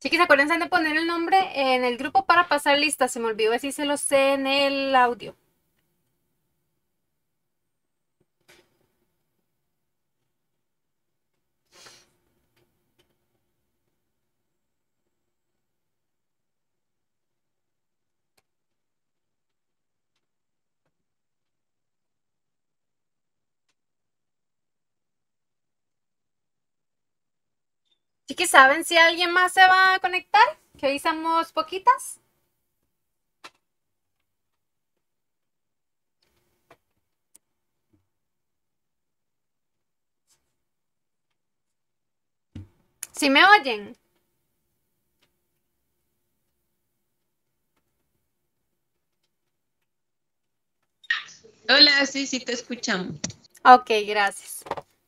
Chiquis, acuérdense de poner el nombre en el grupo para pasar lista. Se me olvidó decir se lo sé en el audio. Chiquis, ¿saben si alguien más se va a conectar? Que hoy somos poquitas. ¿Sí me oyen? Hola, sí, sí te escuchamos. Ok, gracias.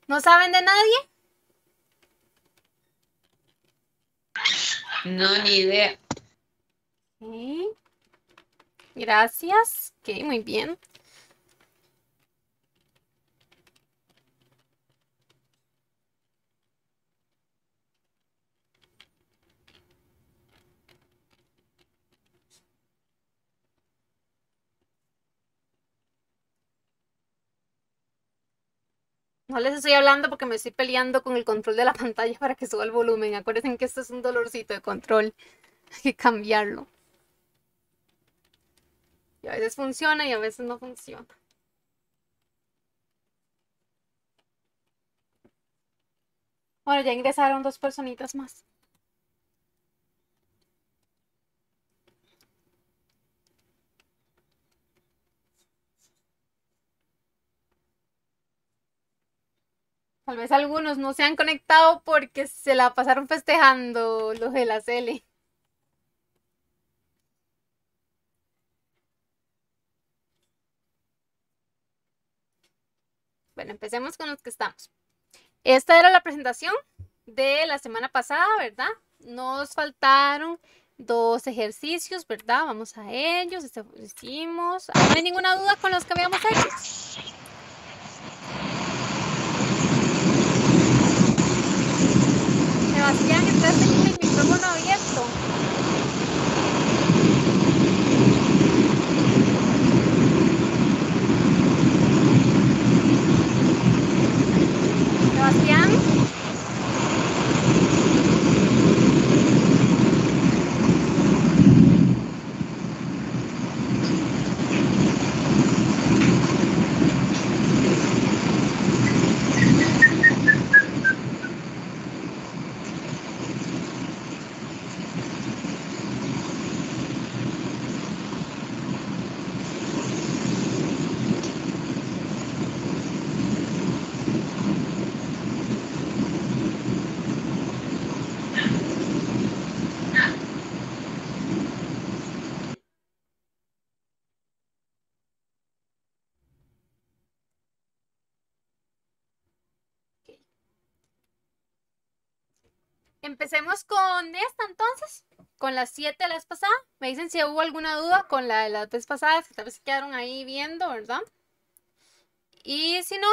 ¿No saben de nadie? No, ni idea. Ok. Gracias. Ok, muy bien. No les estoy hablando porque me estoy peleando con el control de la pantalla para que suba el volumen. Acuérdense que esto es un dolorcito de control. Hay que cambiarlo. Y a veces funciona y a veces no funciona. Bueno, ya ingresaron dos personitas más. Tal vez algunos no se han conectado porque se la pasaron festejando los de la Cele. Bueno, empecemos con los que estamos. Esta era la presentación de la semana pasada, ¿verdad? Nos faltaron dos ejercicios, ¿verdad? Vamos a ellos, este, hicimos. ¿No hay ninguna duda con los que habíamos hecho? Sebastián, estás teniendo el micrófono abierto. Sebastián. Empecemos con esta entonces, con las 7 de la vez pasada. Me dicen si hubo alguna duda con la de las vez pasadas, que tal vez quedaron ahí viendo, ¿verdad? Y si no,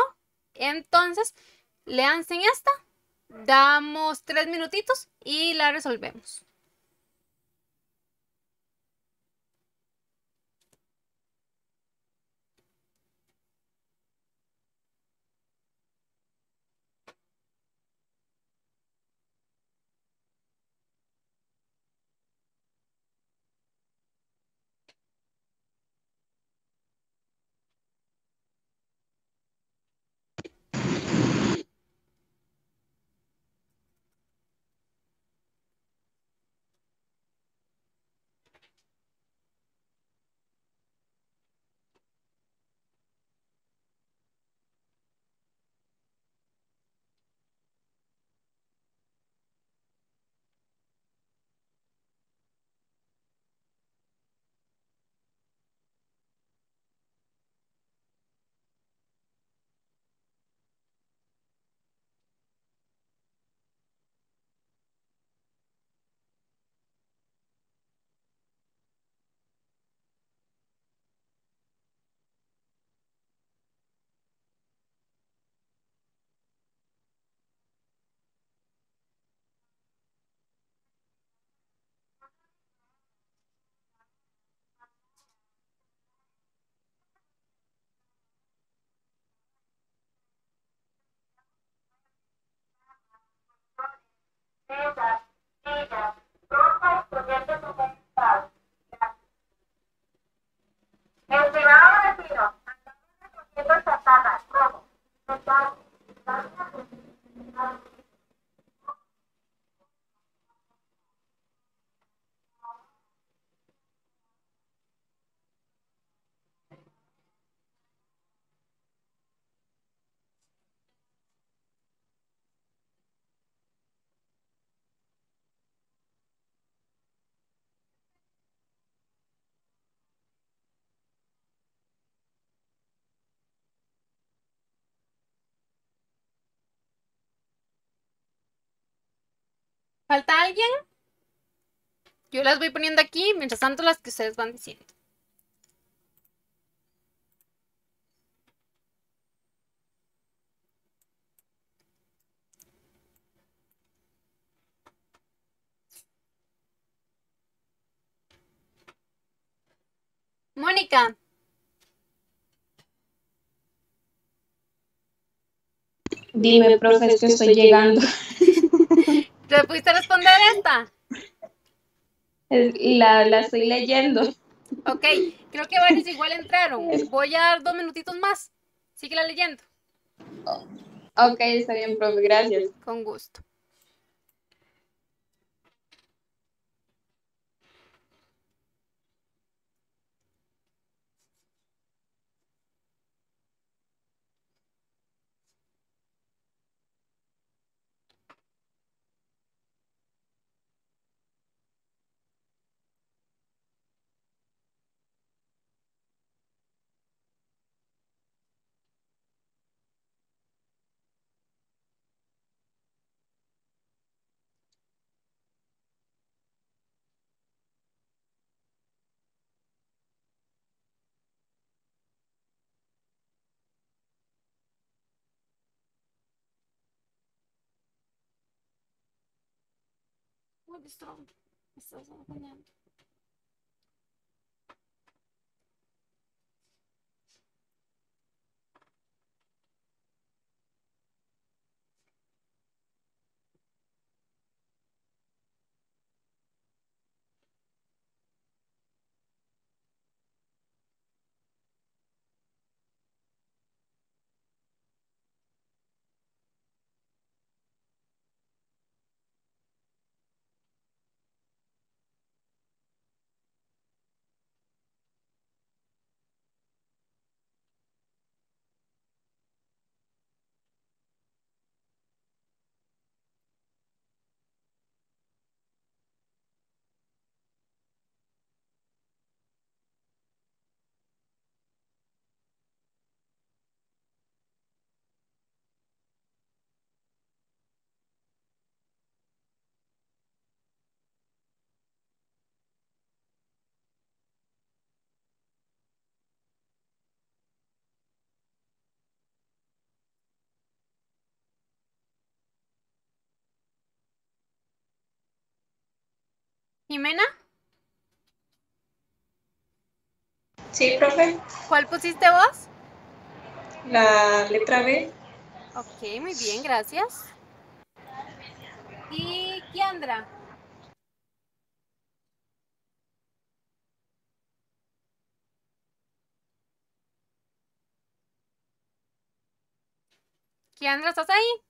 entonces, leanse en esta, damos tres minutitos y la resolvemos. Bye. ¿Falta alguien? Yo las voy poniendo aquí, mientras tanto las que ustedes van diciendo. Mónica. Dime, profe, es que estoy llegando. ¿Te pudiste responder esta? La, la estoy leyendo. Ok, creo que varios igual entraron. Voy a dar dos minutitos más. Síguela leyendo. Ok, está bien, profe, gracias. Con gusto. Uy, me está- Jimena, Sí, profe. ¿cuál pusiste vos? La letra B. Ok, muy bien, gracias. ¿Y Kiandra? Kiandra, ¿estás ahí?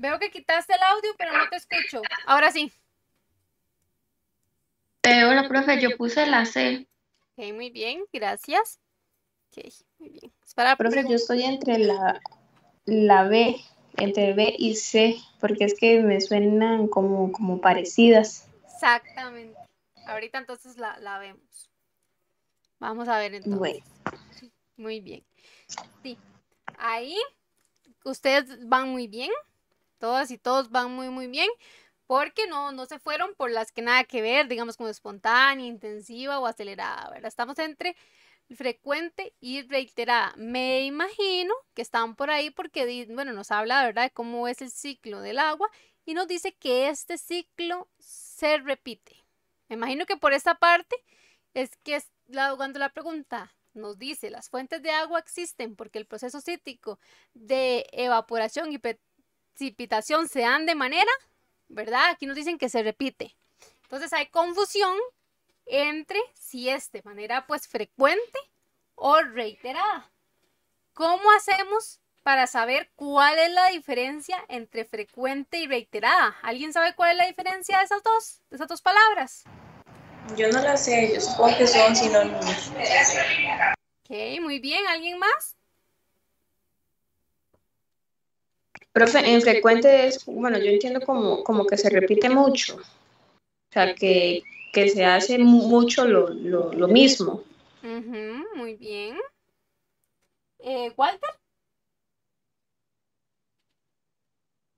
Veo que quitaste el audio, pero no te escucho. Ahora sí. Eh, hola, profe, yo puse la C. Ok, muy bien, gracias. Ok, muy bien. Espera, Profe, yo estoy entre la, la B, entre B y C, porque es que me suenan como, como parecidas. Exactamente. Ahorita entonces la, la vemos. Vamos a ver entonces. Bueno. Muy bien. Sí. Ahí ustedes van muy bien. Todas y todos van muy, muy bien. Porque no, no se fueron por las que nada que ver, digamos como espontánea, intensiva o acelerada, ¿verdad? Estamos entre frecuente y reiterada. Me imagino que están por ahí porque, bueno, nos habla, ¿verdad?, de cómo es el ciclo del agua y nos dice que este ciclo se repite. Me imagino que por esta parte es que es cuando la pregunta nos dice, las fuentes de agua existen porque el proceso cíclico de evaporación y precipitación se dan de manera, ¿verdad? Aquí nos dicen que se repite. Entonces hay confusión entre si es de manera pues frecuente o reiterada. ¿Cómo hacemos para saber cuál es la diferencia entre frecuente y reiterada? ¿Alguien sabe cuál es la diferencia de esas dos, de esas dos palabras? Yo no la sé, yo supongo que son sinónimos. Ok, muy bien. ¿Alguien más? Profe, en frecuente es, bueno, yo entiendo como, como que se repite mucho. O sea, que, que se hace mu- mucho lo, lo, lo mismo. Muy bien. Eh, Walter,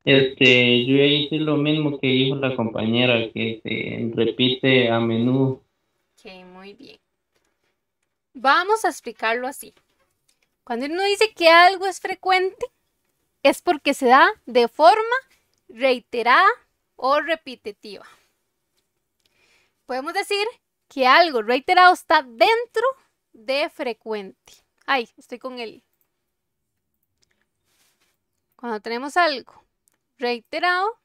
Este, yo ya hice lo mismo que dijo la compañera, que se repite a menudo. ok, muy bien. Vamos a explicarlo así. Cuando uno dice que algo es frecuente, es porque se da de forma reiterada o repetitiva. Podemos decir que algo reiterado está dentro de frecuente. Ay, estoy con él. Cuando tenemos algo reiterado,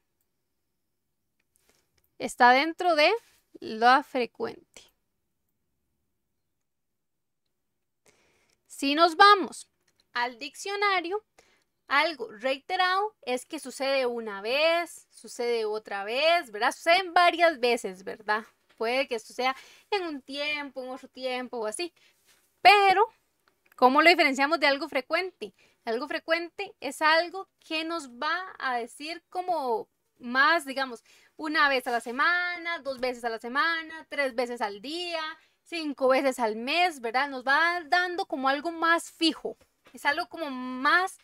está dentro de la frecuente. Si nos vamos al diccionario, algo reiterado es que sucede una vez, sucede otra vez, ¿verdad? Suceden varias veces, ¿verdad? Puede que suceda en un tiempo, en otro tiempo o así. Pero, ¿cómo lo diferenciamos de algo frecuente? Algo frecuente es algo que nos va a decir como más, digamos, una vez a la semana, dos veces a la semana, tres veces al día, cinco veces al mes, ¿verdad? Nos va dando como algo más fijo. Es algo como más,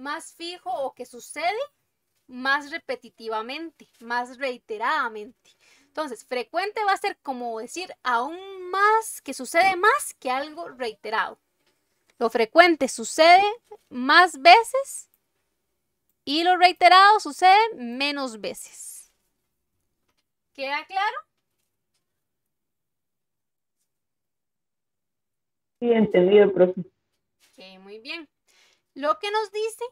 más fijo o que sucede más repetitivamente, más reiteradamente. Entonces, frecuente va a ser como decir aún más, que sucede más que algo reiterado. Lo frecuente sucede más veces y lo reiterado sucede menos veces. ¿Queda claro? Sí, entendido, profe. Ok, muy bien. Lo que nos dice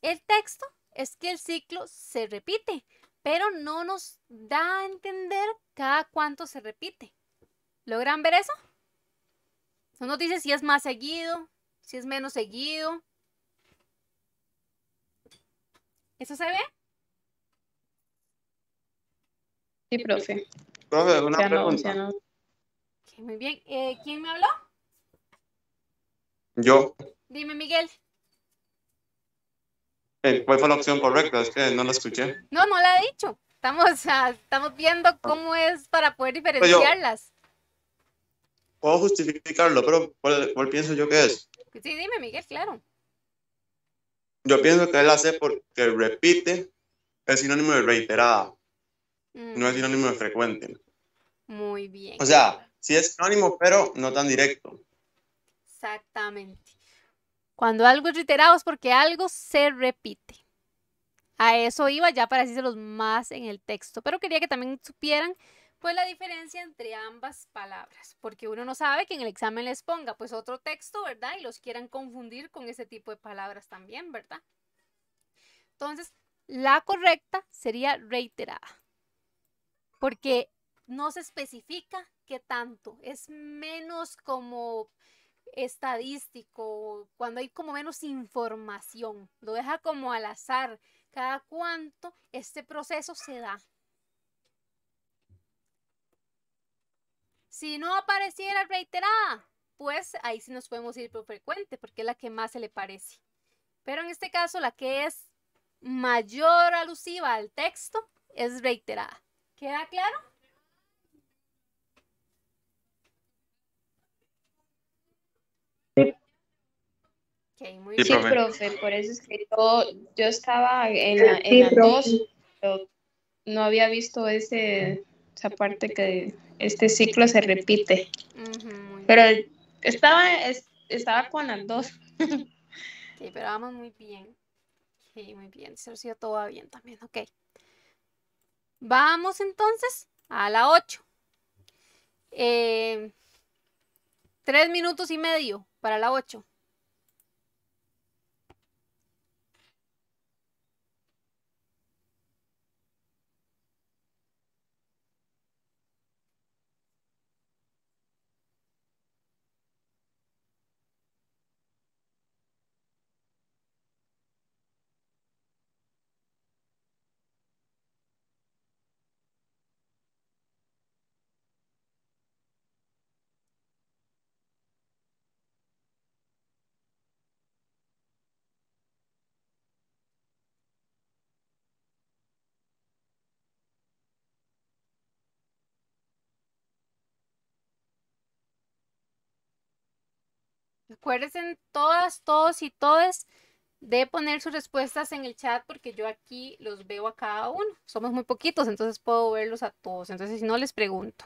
el texto es que el ciclo se repite, pero no nos da a entender cada cuánto se repite. ¿Logran ver eso? No nos dice si es más seguido, si es menos seguido. ¿Eso se ve? Sí, profe. Profe, una Ya pregunta. no. Muy bien. Eh, ¿Quién me habló? Yo, Dime, Miguel. Eh, ¿cuál fue la opción correcta? Es que no la escuché. No, no la he dicho. Estamos, estamos viendo cómo es para poder yo- diferenciarlas. Puedo justificarlo, pero ¿cuál, cuál pienso yo que es? Sí, dime, Miguel, claro. Yo pienso que es la C porque repite es sinónimo de reiterada, no es Mm, sinónimo de frecuente. Muy bien. O sea, sí es sinónimo, pero no tan directo. Exactamente. Cuando algo es reiterado es porque algo se repite. A eso iba ya para decírselos más en el texto, pero quería que también supieran pues la diferencia entre ambas palabras, porque uno no sabe que en el examen les ponga pues otro texto, ¿verdad? Y los quieran confundir con ese tipo de palabras también, ¿verdad? Entonces, la correcta sería reiterada, porque no se especifica qué tanto, es menos como estadístico, cuando hay como menos información, lo deja como al azar, cada cuánto este proceso se da. Si no apareciera reiterada, pues ahí sí nos podemos ir por frecuente, porque es la que más se le parece. Pero en este caso, la que es mayor alusiva al texto es reiterada. ¿Queda claro? Ok, muy Sí, Sí, bien. profe. profe, por eso es que yo, yo estaba en la, en Sí, la profe. dos, pero no había visto ese, esa parte que este ciclo se repite. Pero estaba, es- estaba con las dos. Ok, pero vamos muy bien. Ok, muy bien. Se sido todo va bien también. Ok. Vamos entonces a la 8. Eh, tres minutos y medio para la 8. Acuérdense todas, todos y todes de poner sus respuestas en el chat porque yo aquí los veo a cada uno. Somos muy poquitos, entonces puedo verlos a todos. Entonces, si no, les pregunto.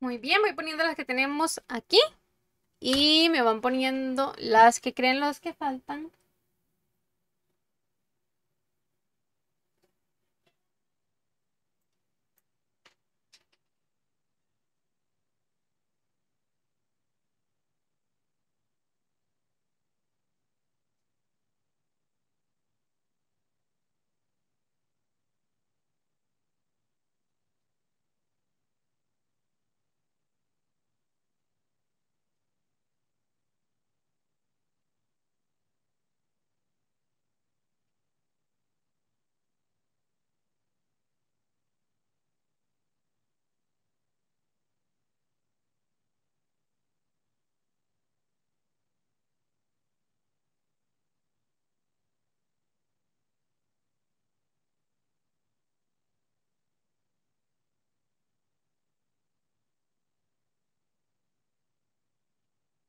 Muy bien, voy poniendo las que tenemos aquí. Y me van poniendo las que creen los que faltan.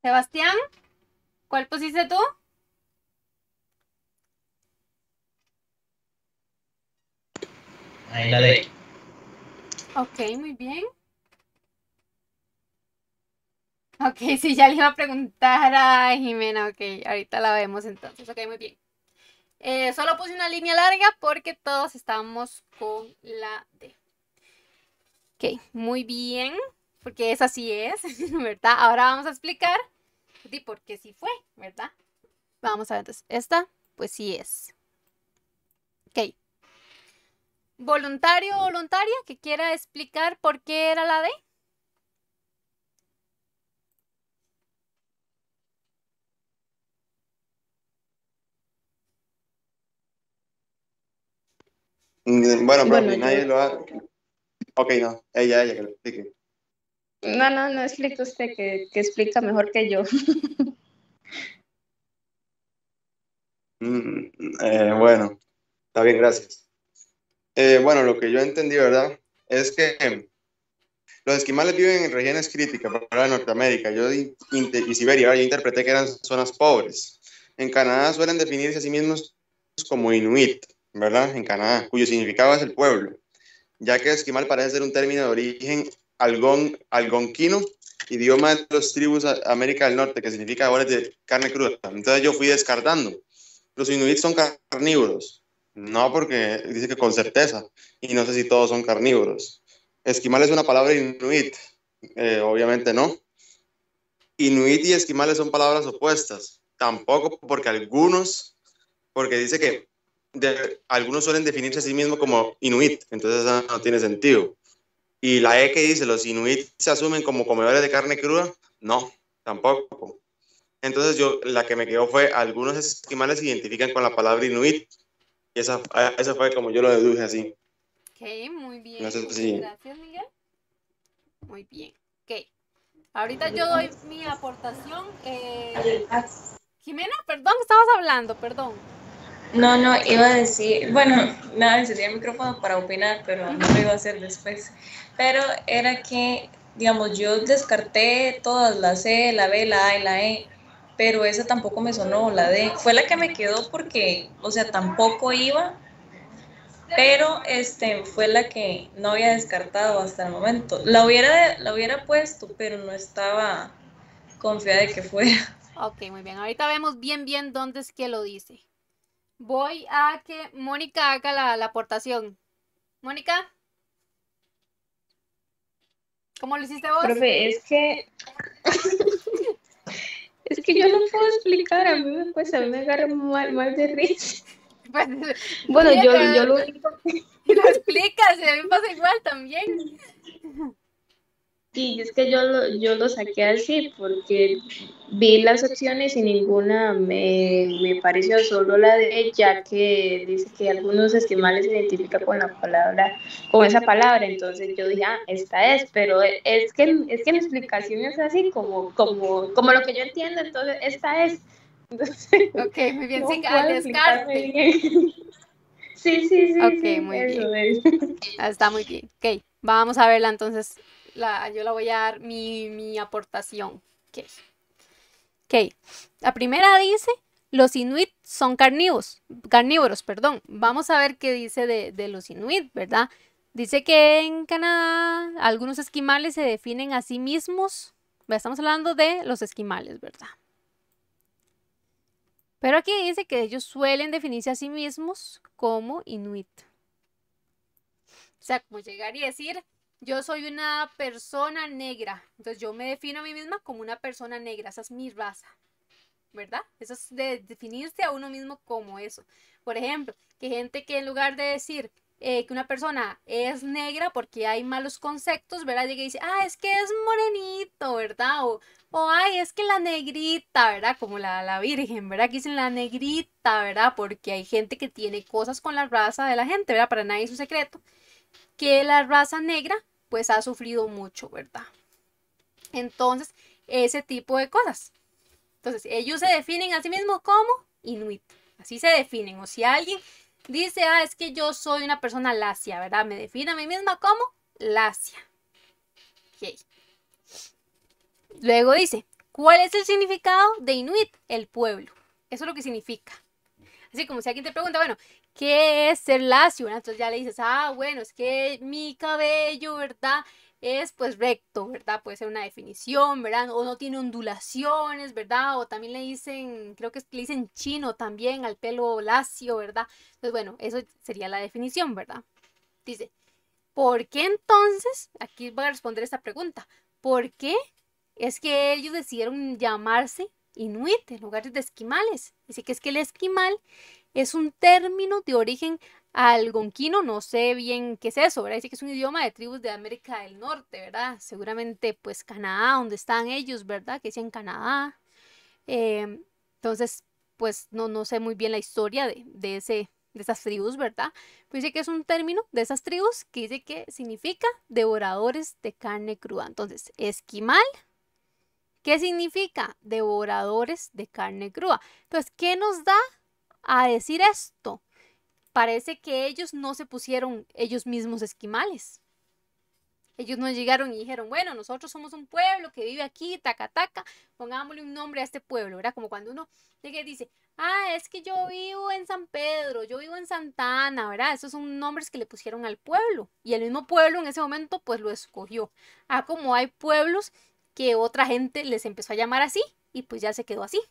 Sebastián, ¿cuál pusiste tú? Ahí la de. Ok, muy bien. Ok, sí, ya le iba a preguntar a Jimena. Ok, ahorita la vemos entonces. Ok, muy bien. Eh, solo puse una línea larga porque todos estamos con la D. Ok, muy bien. Porque esa sí es, ¿verdad? Ahora vamos a explicar de por qué sí fue, ¿verdad? Vamos a ver entonces. Esta, pues sí es. Ok. Voluntario o voluntaria que quiera explicar por qué era la D. Mm, Bueno, Bueno, profe, nadie yo- lo ha... Ok, no, ella, ella que lo explique. No, no, no explica usted que, que explica mejor que yo. Mm, eh, bueno, está bien, gracias. Eh, bueno, lo que yo entendí, ¿verdad? Es que los esquimales viven en regiones críticas para Norteamérica yo, y Siberia. Yo interpreté que eran zonas pobres. En Canadá suelen definirse a sí mismos como inuit, ¿verdad? En Canadá, cuyo significado es el pueblo, ya que esquimal parece ser un término de origen algonquino, idioma de las tribus América del Norte, que significa sabores de carne cruda. Entonces yo fui descartando. Los inuits son carnívoros. No, porque dice que con certeza. Y no sé si todos son carnívoros. Esquimal es una palabra inuit. Eh, obviamente no. Inuit y esquimales son palabras opuestas. Tampoco porque algunos porque dice que algunos suelen definirse a sí mismos como inuit, entonces eso no tiene sentido. Y la E que dice, los inuit se asumen como comedores de carne cruda, no, tampoco. Entonces yo, la que me quedó fue, algunos esquimales se identifican con la palabra inuit, y esa, esa fue como yo lo deduje así. Ok, muy bien. No sé Gracias, Miguel. Muy bien. Ok. Ahorita yo doy mi aportación. eh, Jimena, perdón, estabas hablando, perdón. No, no, iba a decir, bueno, nada, encendí el micrófono para opinar, pero no lo iba a hacer después. Pero era que, digamos, yo descarté todas, la C, la B, la A y la E, pero esa tampoco me sonó, la D. Fue la que me quedó porque, o sea, tampoco iba, pero este, fue la que no había descartado hasta el momento. La hubiera, la hubiera puesto, pero no estaba confiada de que fuera. Ok, muy bien. Ahorita vemos bien, bien dónde es que lo dice. Voy a que Mónica haga la, la aportación. Mónica. ¿Cómo lo hiciste vos? Profe, es que. es que yo no puedo explicar, a mí me cuesta, a mí me agarra mal, mal de risa. Pues, Bueno, yo, yo lo único lo explicas, a mí me pasa igual también. Sí, es que yo lo, yo lo saqué así porque vi las opciones y ninguna me, me pareció solo la de ella que dice que algunos esquimales se identifican con la palabra, con esa palabra, entonces yo dije, ah, esta es, pero es que, es que mi explicación es así como, como, como lo que yo entiendo, entonces esta es. Entonces, Ok, muy bien, sí, al explicarme descarte. bien. Sí, sí, sí. Ok, sí, muy bien. es. Ah, Está muy bien. Ok, vamos a verla entonces. La, yo la voy a dar mi, mi aportación. Ok. Ok, la primera dice, los inuit son carnívoros, carnívoros, perdón. Vamos a ver qué dice de, de los inuit, ¿verdad? Dice que en Canadá algunos esquimales se definen a sí mismos. Estamos hablando de los esquimales, ¿verdad? Pero aquí dice que ellos suelen definirse a sí mismos como inuit. O sea, como llegar y decir, yo soy una persona negra. Entonces yo me defino a mí misma como una persona negra. Esa es mi raza. ¿Verdad? Eso es de definirse a uno mismo como eso. Por ejemplo, que gente que en lugar de decir eh, que una persona es negra porque hay malos conceptos, ¿verdad? Llega y dice, ah, es que es morenito, ¿verdad? O, o ay, es que la negrita, ¿verdad? Como la, la virgen, ¿verdad? Que dicen la negrita, ¿verdad? Porque hay gente que tiene cosas con la raza de la gente, ¿verdad? Para nadie es un secreto que la raza negra pues ha sufrido mucho, ¿verdad? Entonces, ese tipo de cosas. Entonces, ellos se definen a sí mismos como inuit. Así se definen. O si alguien dice, ah, es que yo soy una persona lacia, ¿verdad? Me defino a mí misma como lacia. Luego dice, ¿cuál es el significado de inuit? El pueblo. Eso es lo que significa. Así como si alguien te pregunta, bueno, ¿qué es ser lacio? Entonces ya le dices, ah, bueno, es que mi cabello, ¿verdad? Es pues recto, ¿verdad? Puede ser una definición, ¿verdad? O no tiene ondulaciones, ¿verdad? O también le dicen, creo que le dicen chino también al pelo lacio, ¿verdad? Entonces, bueno, eso sería la definición, ¿verdad? Dice, ¿por qué entonces? Aquí voy a responder esta pregunta. ¿Por qué es que ellos decidieron llamarse inuit en lugar de esquimales? Dice que es que el esquimal es un término de origen algonquino, no sé bien qué es eso, ¿verdad? Dice que es un idioma de tribus de América del Norte, ¿verdad? Seguramente pues Canadá, donde están ellos, ¿verdad? Que dicen Canadá. Eh, entonces, pues no, no sé muy bien la historia de, de, ese, de esas tribus, ¿verdad? Pues dice que es un término de esas tribus que dice que significa devoradores de carne cruda. Entonces, esquimal, ¿qué significa? Devoradores de carne cruda. Entonces, ¿qué nos da a decir esto? Parece que ellos no se pusieron ellos mismos esquimales. Ellos no llegaron y dijeron, bueno, nosotros somos un pueblo que vive aquí, taca, taca, pongámosle un nombre a este pueblo, ¿verdad? Como cuando uno llega y dice, ah, es que yo vivo en San Pedro, yo vivo en Santana, ¿verdad? Esos son nombres que le pusieron al pueblo. Y el mismo pueblo en ese momento, pues lo escogió. Ah, como hay pueblos que otra gente les empezó a llamar así, y pues ya se quedó así.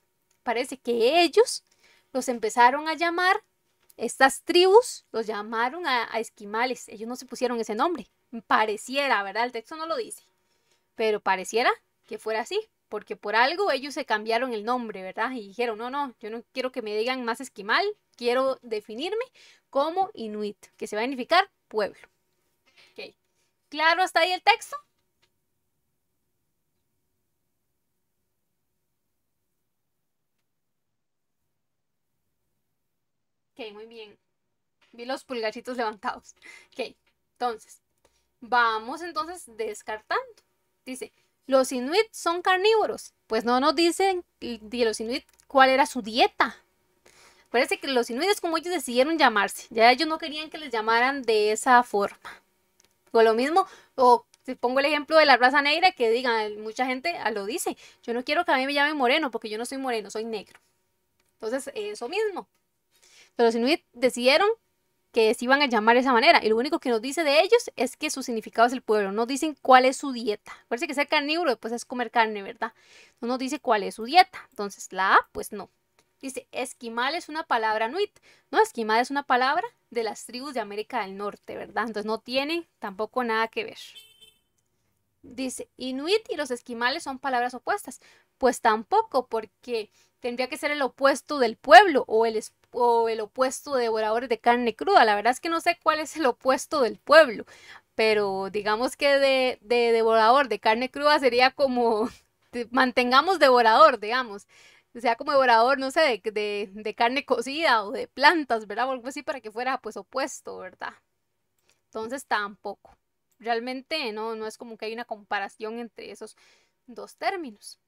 Parece que ellos los empezaron a llamar estas tribus los llamaron a, esquimales. Ellos no se pusieron ese nombre. Pareciera, ¿verdad? El texto no lo dice. Pero pareciera que fuera así. porque por algo ellos se cambiaron el nombre, ¿verdad? Y dijeron, no, no, yo no quiero que me digan más esquimal, quiero definirme como inuit, que se va a significar pueblo. Ok. ¿Claro hasta ahí el texto? Ok, muy bien. Vi los pulgarcitos levantados. Ok, entonces, vamos entonces descartando. Dice, los inuit son carnívoros. Pues no nos dicen de los inuit cuál era su dieta. Parece que los inuit es como ellos decidieron llamarse. Ya ellos no querían que les llamaran de esa forma. O lo mismo, o si pongo el ejemplo de la raza negra, que digan, mucha gente lo dice, yo no quiero que a mí me llamen moreno, porque yo no soy moreno, soy negro. Entonces, eso mismo. Pero los inuit decidieron que se iban a llamar de esa manera. Y lo único que nos dice de ellos es que su significado es el pueblo. No dicen cuál es su dieta. Parece que ser carnívoro pues es comer carne, ¿verdad? No nos dice cuál es su dieta. Entonces, la A, pues no. Dice, esquimal es una palabra nuit. No, esquimal es una palabra de las tribus de América del Norte, ¿verdad? Entonces no tiene tampoco nada que ver. Dice, inuit y los esquimales son palabras opuestas. Pues tampoco, porque tendría que ser el opuesto del pueblo o el, o el opuesto de devoradores de carne cruda. La verdad es que no sé cuál es el opuesto del pueblo, pero digamos que de, de devorador de carne cruda sería como mantengamos devorador, digamos. O sea, como devorador, no sé, de, de, carne cocida o de plantas, ¿verdad? O algo así para que fuera pues opuesto, ¿verdad? Entonces tampoco. Realmente no, no es como que hay una comparación entre esos dos términos.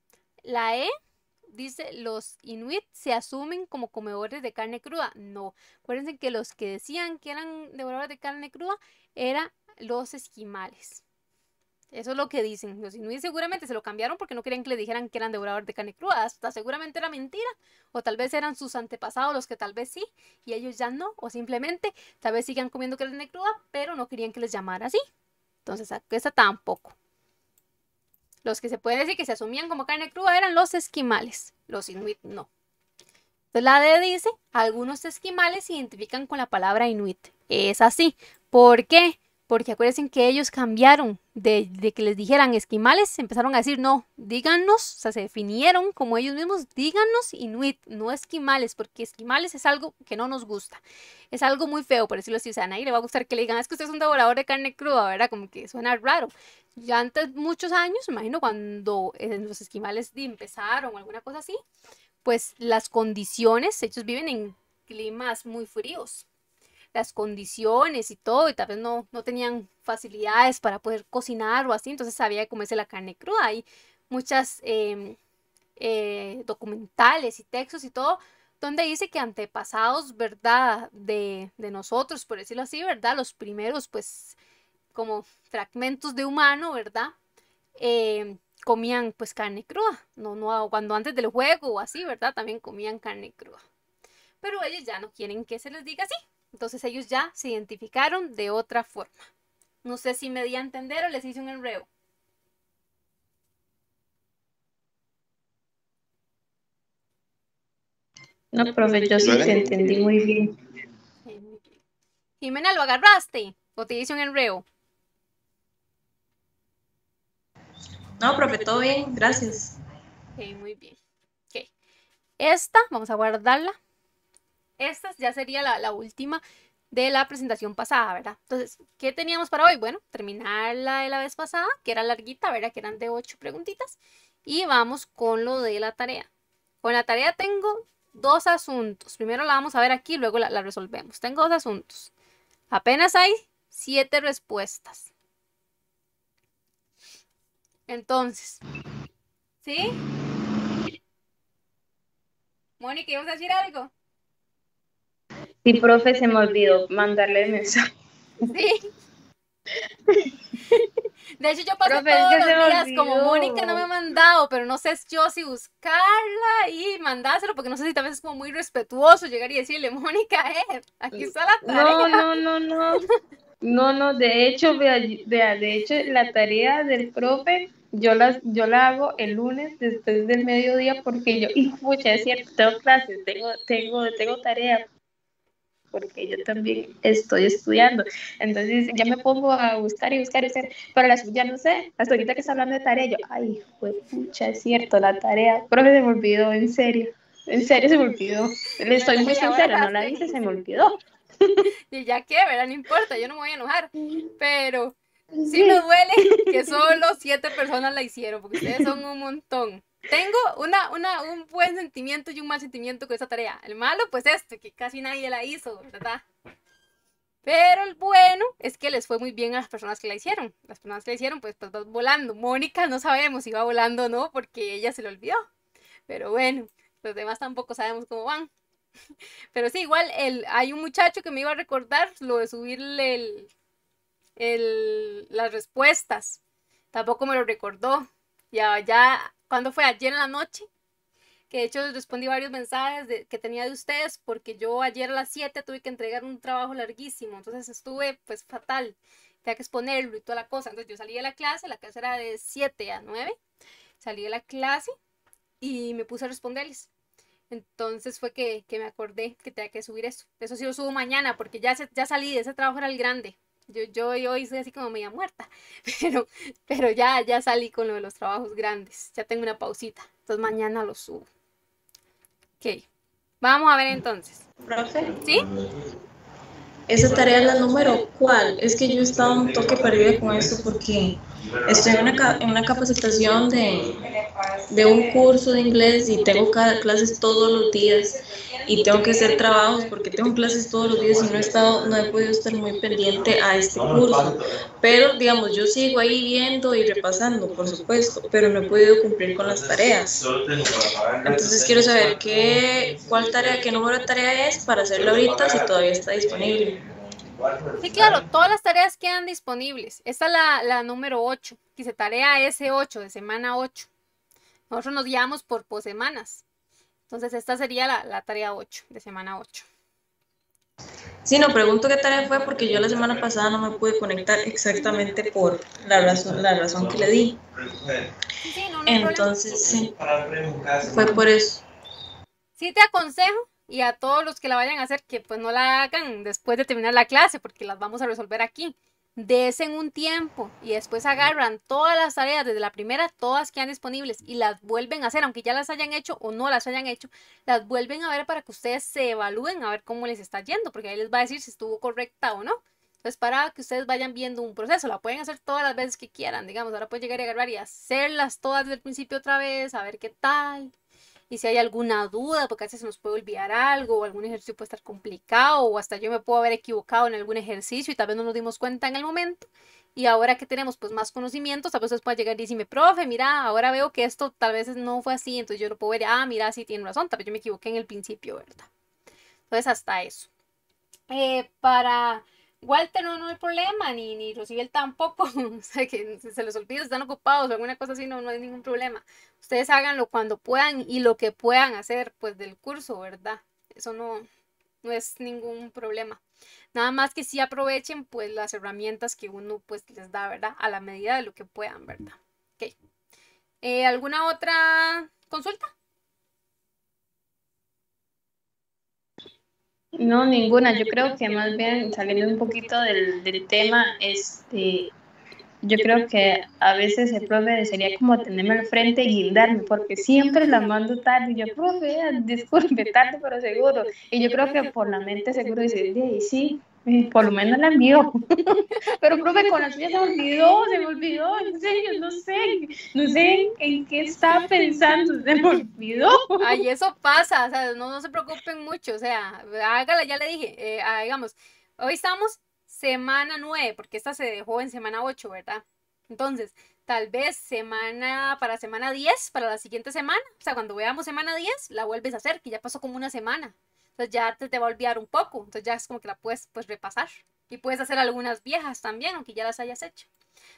La E dice, los inuit se asumen como comedores de carne cruda. No, acuérdense que los que decían que eran devoradores de carne cruda eran los esquimales. Eso es lo que dicen. Los inuit seguramente se lo cambiaron porque no querían que le dijeran que eran devoradores de carne cruda. Hasta seguramente era mentira. O tal vez eran sus antepasados los que tal vez sí y ellos ya no. O simplemente tal vez sigan comiendo carne cruda, pero no querían que les llamara así. Entonces, esa tampoco. Los que se puede decir que se asumían como carne cruda eran los esquimales, los inuit no. Entonces la D dice, algunos esquimales se identifican con la palabra inuit. Es así. ¿Por qué? Porque acuérdense que ellos cambiaron de, que les dijeran esquimales, empezaron a decir no, díganos, o sea, se definieron como ellos mismos, díganos inuit, no esquimales, porque esquimales es algo que no nos gusta. Es algo muy feo, por decirlo así, o sea, a nadie le va a gustar que le digan, es que usted es un devorador de carne cruda, ¿verdad? Como que suena raro. Ya antes, muchos años, imagino cuando eh, los esquimales empezaron o alguna cosa así, pues las condiciones, ellos viven en climas muy fríos las condiciones y todo, y tal vez no, no tenían facilidades para poder cocinar o así, entonces sabía comerse la carne cruda. Hay muchas em, eh, documentales y textos y todo donde dice que antepasados, ¿verdad? De, de, nosotros, por decirlo así, ¿verdad? Los primeros, pues, como fragmentos de humano, ¿verdad? Em, comían pues carne cruda, no, no, cuando antes del juego o así, ¿verdad? También comían carne cruda. Pero ellos ya no quieren que se les diga así, entonces ellos ya se identificaron de otra forma. No sé si me di a entender o les hice un enreo. No, profe, yo sí te entendí muy bien. Jimena, ¿lo agarraste? ¿O te hice un enreo? No, profe, todo bien, gracias. Ok, muy bien. Ok. Esta, vamos a guardarla esta ya sería la, última de la presentación pasada, ¿verdad? Entonces, ¿qué teníamos para hoy? Bueno, terminar la de la vez pasada, que era larguita, ¿verdad? Que eran de ocho preguntitas. Y vamos con lo de la tarea. Con la tarea tengo dos asuntos. Primero la vamos a ver aquí, luego la, la resolvemos. Tengo dos asuntos. Apenas hay siete respuestas. Entonces, ¿sí? Mónica, ¿ibas a decir algo? Sí, profe, se me olvidó mandarle el mensaje. Sí. De hecho, yo paso todos los días como Mónica no me ha mandado, pero no sé yo si buscarla y mandárselo, porque no sé si tal vez es como muy respetuoso llegar y decirle, Mónica, eh, aquí está la tarea. No, no, no, no. No, no, de hecho, vea, vea, de hecho, la tarea del profe, yo la, yo la hago el lunes después del mediodía porque yo, y pucha, es cierto, tengo clases, tengo, tengo, tengo tarea, porque yo también estoy estudiando. Entonces ya me pongo a buscar y buscar y buscar, pero las, ya no sé, hasta ahorita que está hablando de tarea, yo, ay, fue pucha, es cierto, la tarea, pero se me olvidó, en serio, en serio se me olvidó. Le estoy muy sincera, no la dice, se me olvidó. Y ya que, ¿verdad? No importa, yo no me voy a enojar, pero sí me duele que solo siete personas la hicieron, porque ustedes son un montón. Tengo una, una, un buen sentimiento y un mal sentimiento con esa tarea. El malo, pues esto, que casi nadie la hizo, ¿verdad? Pero el bueno es que les fue muy bien a las personas que la hicieron. Las personas que la hicieron, pues, pues volando. Mónica no sabemos si va volando o no, porque ella se lo olvidó. Pero bueno, los demás tampoco sabemos cómo van. Pero sí, igual el, hay un muchacho que me iba a recordar lo de subirle el, el, las respuestas. Tampoco me lo recordó. Ya, ya, cuando fue ayer en la noche, que de hecho respondí varios mensajes de, que tenía de ustedes, porque yo ayer a las 7 tuve que entregar un trabajo larguísimo, entonces estuve pues fatal, tenía que exponerlo y toda la cosa. Entonces yo salí de la clase, la clase era de 7 a 9, salí de la clase y me puse a responderles. Entonces fue que, que me acordé que tenía que subir eso. Eso sí lo subo mañana, porque ya, ya salí ese trabajo, era el grande. Yo, yo hoy soy así como media muerta, pero, pero ya, ya salí con lo de los trabajos grandes. Ya tengo una pausita. Entonces mañana lo subo. Ok. Vamos a ver entonces. Profe, ¿Sí? esa tarea es la número cuál. Es que yo estaba un toque perdida con esto porque estoy en una, en una capacitación de, de un curso de inglés y tengo clases todos los días y tengo que hacer trabajos porque tengo clases todos los días y no he estado, no he podido estar muy pendiente a este curso. Pero digamos, yo sigo ahí viendo y repasando, por supuesto, pero no he podido cumplir con las tareas. Entonces quiero saber qué, cuál tarea, qué número de tarea es para hacerlo ahorita si todavía está disponible. Sí, claro, todas las tareas quedan disponibles. Esta es la, la número 8, que dice tarea S8 de semana 8. Nosotros nos guiamos por posemanas. Entonces, esta sería la, la tarea 8 de semana 8. Sí, no, pregunto qué tarea fue porque yo la semana pasada no me pude conectar exactamente por la razón, la razón que le di. Sí, sí, no, no hay problema. Entonces, sí, fue por eso. Sí te aconsejo y a todos los que la vayan a hacer que pues no la hagan después de terminar la clase porque las vamos a resolver aquí. Desen un tiempo y después agarran todas las tareas desde la primera, todas quedan disponibles y las vuelven a hacer, aunque ya las hayan hecho o no las hayan hecho, las vuelven a ver para que ustedes se evalúen a ver cómo les está yendo, porque ahí les va a decir si estuvo correcta o no. Entonces, para que ustedes vayan viendo un proceso, la pueden hacer todas las veces que quieran, digamos, ahora pueden llegar y agarrar y hacerlas todas desde el principio otra vez, a ver qué tal. Y si hay alguna duda, porque a veces se nos puede olvidar algo, o algún ejercicio puede estar complicado, o hasta yo me puedo haber equivocado en algún ejercicio y tal vez no nos dimos cuenta en el momento. Y ahora que tenemos pues más conocimientos, tal vez ustedes puedan llegar y decirme, profe, mira, ahora veo que esto tal vez no fue así, entonces yo lo puedo ver, ah, mira, sí tiene razón, tal vez yo me equivoqué en el principio, ¿verdad? Entonces hasta eso. Eh, para Walter no, hay problema, ni, ni Rosibel tampoco, o sea que se les olvida, están ocupados o alguna cosa así, no, no hay ningún problema. Ustedes háganlo cuando puedan y lo que puedan hacer pues del curso, ¿verdad? Eso no, no es ningún problema. Nada más que sí aprovechen pues las herramientas que uno pues les da, ¿verdad? A la medida de lo que puedan, ¿verdad? Ok. Eh, ¿Alguna otra consulta? No, ninguna. Yo creo que más bien saliendo un poquito del, del tema, este, yo creo que a veces el profe sería como tenerme al frente y guindarme, porque siempre la mando tarde. Y yo, profe, disculpe, tarde, pero seguro. Y yo creo que por la mente seguro dice, "Di, sí, por lo menos la envió. pero, profe, con la suya se me olvidó, se me olvidó, en serio, no sé, no sé en qué estaba pensando, se me olvidó. Ay, eso pasa, o sea, no, no se preocupen mucho, o sea, hágala, ya le dije, eh, ah, digamos, hoy estamos semana 9, porque esta se dejó en semana 8, ¿verdad? Entonces, tal vez semana, para semana 10, para la siguiente semana, o sea, cuando veamos semana 10, la vuelves a hacer, que ya pasó como una semana. Entonces ya te, te va a olvidar un poco, entonces ya es como que la puedes pues repasar. Y puedes hacer algunas viejas también, aunque ya las hayas hecho.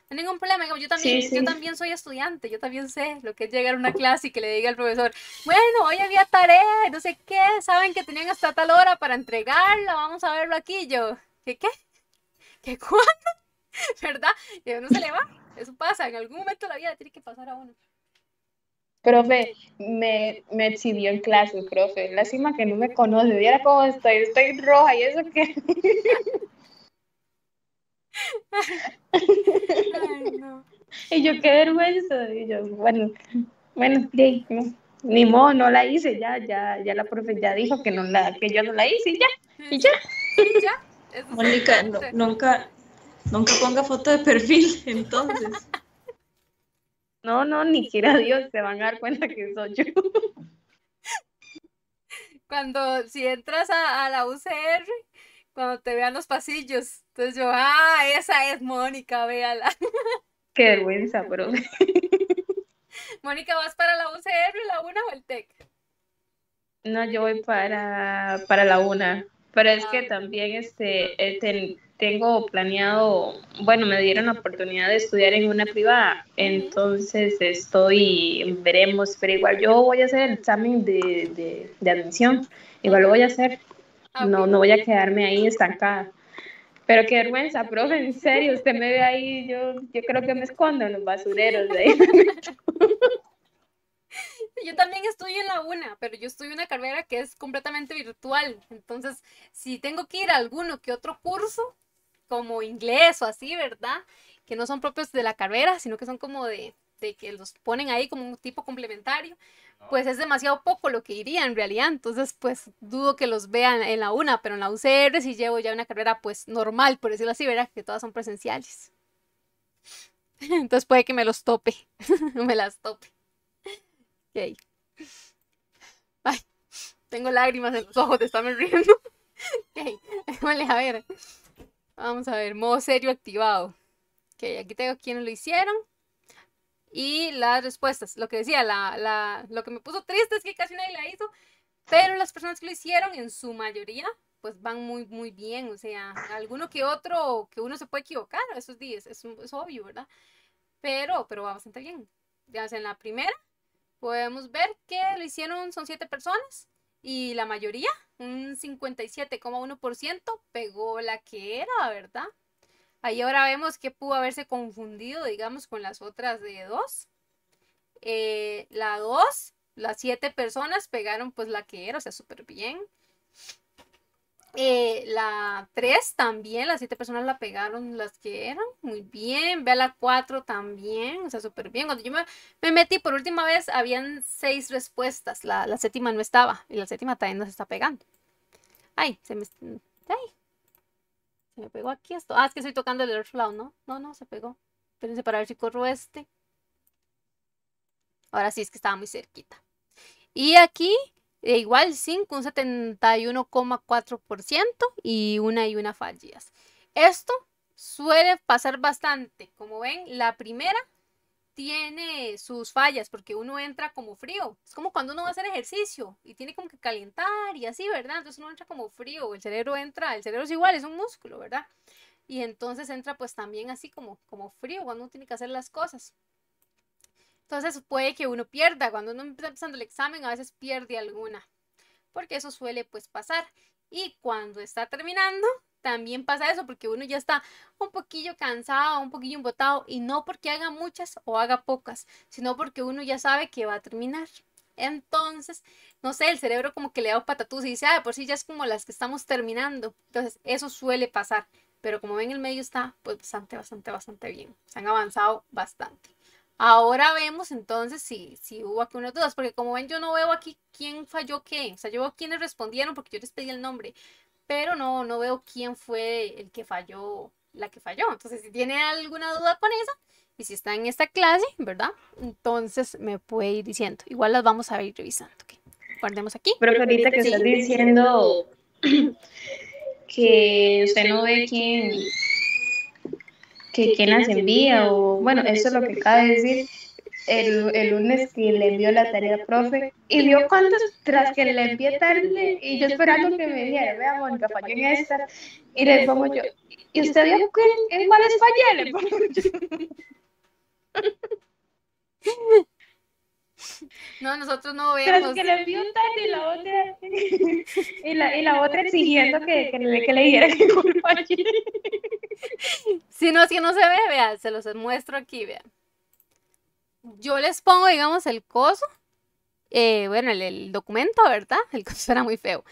No hay ningún problema, yo también, Sí, sí. yo también soy estudiante, yo también sé lo que es llegar a una clase y que le diga al profesor, bueno, hoy había tarea, no sé qué, saben que tenían hasta tal hora para entregarla, vamos a verlo aquí, yo, ¿qué qué? ¿Qué cuándo? ¿Verdad? Y a uno se le va, eso pasa, en algún momento de la vida tiene que pasar a uno. Profe, me, me exhibió en clase, profe. Lástima que no me conoce. Viera cómo estoy, estoy roja y eso que. Ay, no. Y yo, qué vergüenza. Y yo, bueno, bueno, no, ni modo, no la hice, ya, ya, ya la profe ya dijo que no la, que yo no la hice y ya, y ya. Y ya. Mónica, no- nunca, nunca ponga foto de perfil, entonces. No, no, ni quiera Dios, se van a dar cuenta que soy yo. Cuando, si entras a, a la UCR, cuando te vean los pasillos, entonces yo, ah, esa es Mónica, véala. Qué vergüenza, profe. Mónica, ¿vas para la UCR, la UNA o el TEC? No, yo voy para, para la una, pero es que Ah. también este, eh, ten- tengo planeado, bueno, me dieron la oportunidad de estudiar en una privada, entonces estoy, veremos, pero igual yo voy a hacer el examen de, de, de admisión, igual lo voy a hacer, Ah, no, no voy a quedarme ahí estancada. Pero qué vergüenza, profe, en serio, usted me ve ahí, yo, yo creo que me escondo en los basureros de ahí. Yo también estudio en la UNA, pero yo estudio una carrera que es completamente virtual. Entonces, si tengo que ir a alguno que otro curso, como inglés o así, ¿verdad? Que no son propios de la carrera, sino que son como de, de que los ponen ahí como un tipo complementario, pues es demasiado poco lo que iría en realidad. Entonces, pues dudo que los vean en la UNA, pero en la UCR sí llevo ya una carrera pues normal, por decirlo así, ¿verdad? Que todas son presenciales. Entonces puede que me los tope, me las tope. Ok. Ay, tengo lágrimas en los ojos de estarme riendo. Ok, déjame a ver. Vamos a ver, modo serio activado. Ok, aquí tengo quienes lo hicieron. Y las respuestas. Lo que decía, la, la, lo que me puso triste es que casi nadie la hizo. Pero las personas que lo hicieron, en su mayoría, pues van muy, muy bien. O sea, alguno que otro que uno se puede equivocar esos días. Es, es obvio, ¿verdad? Pero, pero va bastante bien. Ya sea, en la primera podemos ver que lo hicieron, son siete personas y la mayoría, un 57,1% pegó la que era, ¿verdad? Ahí ahora vemos que pudo haberse confundido, digamos, con las otras de dos. Eh, la dos, las siete personas pegaron pues la que era, o sea, súper bien. Eh, la 3 también, las 7 personas la pegaron las que eran, muy bien. Ve la 4 también, o sea, súper bien. Cuando yo me, me metí por última vez, habían 6 respuestas. La, la séptima no estaba, y la séptima también no se está pegando. Ay, se me, ay, se me pegó aquí esto. Ah, es que estoy tocando el otro lado, ¿no? No, no, se pegó. Espérense para ver si corro este. Ahora sí, es que estaba muy cerquita. Y aquí e igual 5, un 71,4% y una y una fallas. Esto suele pasar bastante. Como ven, la primera tiene sus fallas porque uno entra como frío. Es como cuando uno va a hacer ejercicio y tiene como que calentar y así, ¿verdad? Entonces uno entra como frío, el cerebro entra, el cerebro es igual, es un músculo, ¿verdad? Y entonces entra pues también así como, como frío cuando uno tiene que hacer las cosas. Entonces puede que uno pierda, cuando uno está empezando el examen a veces pierde alguna, porque eso suele pues pasar. Y cuando está terminando, también pasa eso, porque uno ya está un poquillo cansado, un poquillo embotado, y no porque haga muchas o haga pocas, sino porque uno ya sabe que va a terminar. Entonces, no sé, el cerebro como que le da patatús y dice, ah, por sí ya es como las que estamos terminando. Entonces, eso suele pasar, pero como ven, el medio está pues bastante, bastante, bastante bien. Se han avanzado bastante. Ahora vemos entonces si, si hubo aquí unas dudas, porque como ven yo no veo aquí quién falló qué, o sea, yo veo quiénes respondieron porque yo les pedí el nombre, pero no, no veo quién fue el que falló, la que falló. Entonces, si tiene alguna duda con eso, y si está en esta clase, ¿verdad? Entonces me puede ir diciendo. Igual las vamos a ir revisando. ¿ok? Guardemos aquí. Pero que ahorita que Sí. estás diciendo que usted no ve quién, que quién las envía, o bueno, eso es lo que acaba de decir. El, el lunes que le envió la tarea al profe y vio cuántas tras que le envié tarde y yo esperando que me dijera, vea, Mónica, falló en esta y le pongo yo, ¿y usted vio que en cuáles fallé? Le pongo yo. No, nosotros no vemos. que le tarde y la otra, y la, y la otra exigiendo que, que, le, que le dijera que cuál fallé. Si no, si no se ve, vean, se los muestro aquí, vean. yo les pongo, digamos, el coso, eh, bueno, el, el documento, ¿verdad? El coso era muy feo.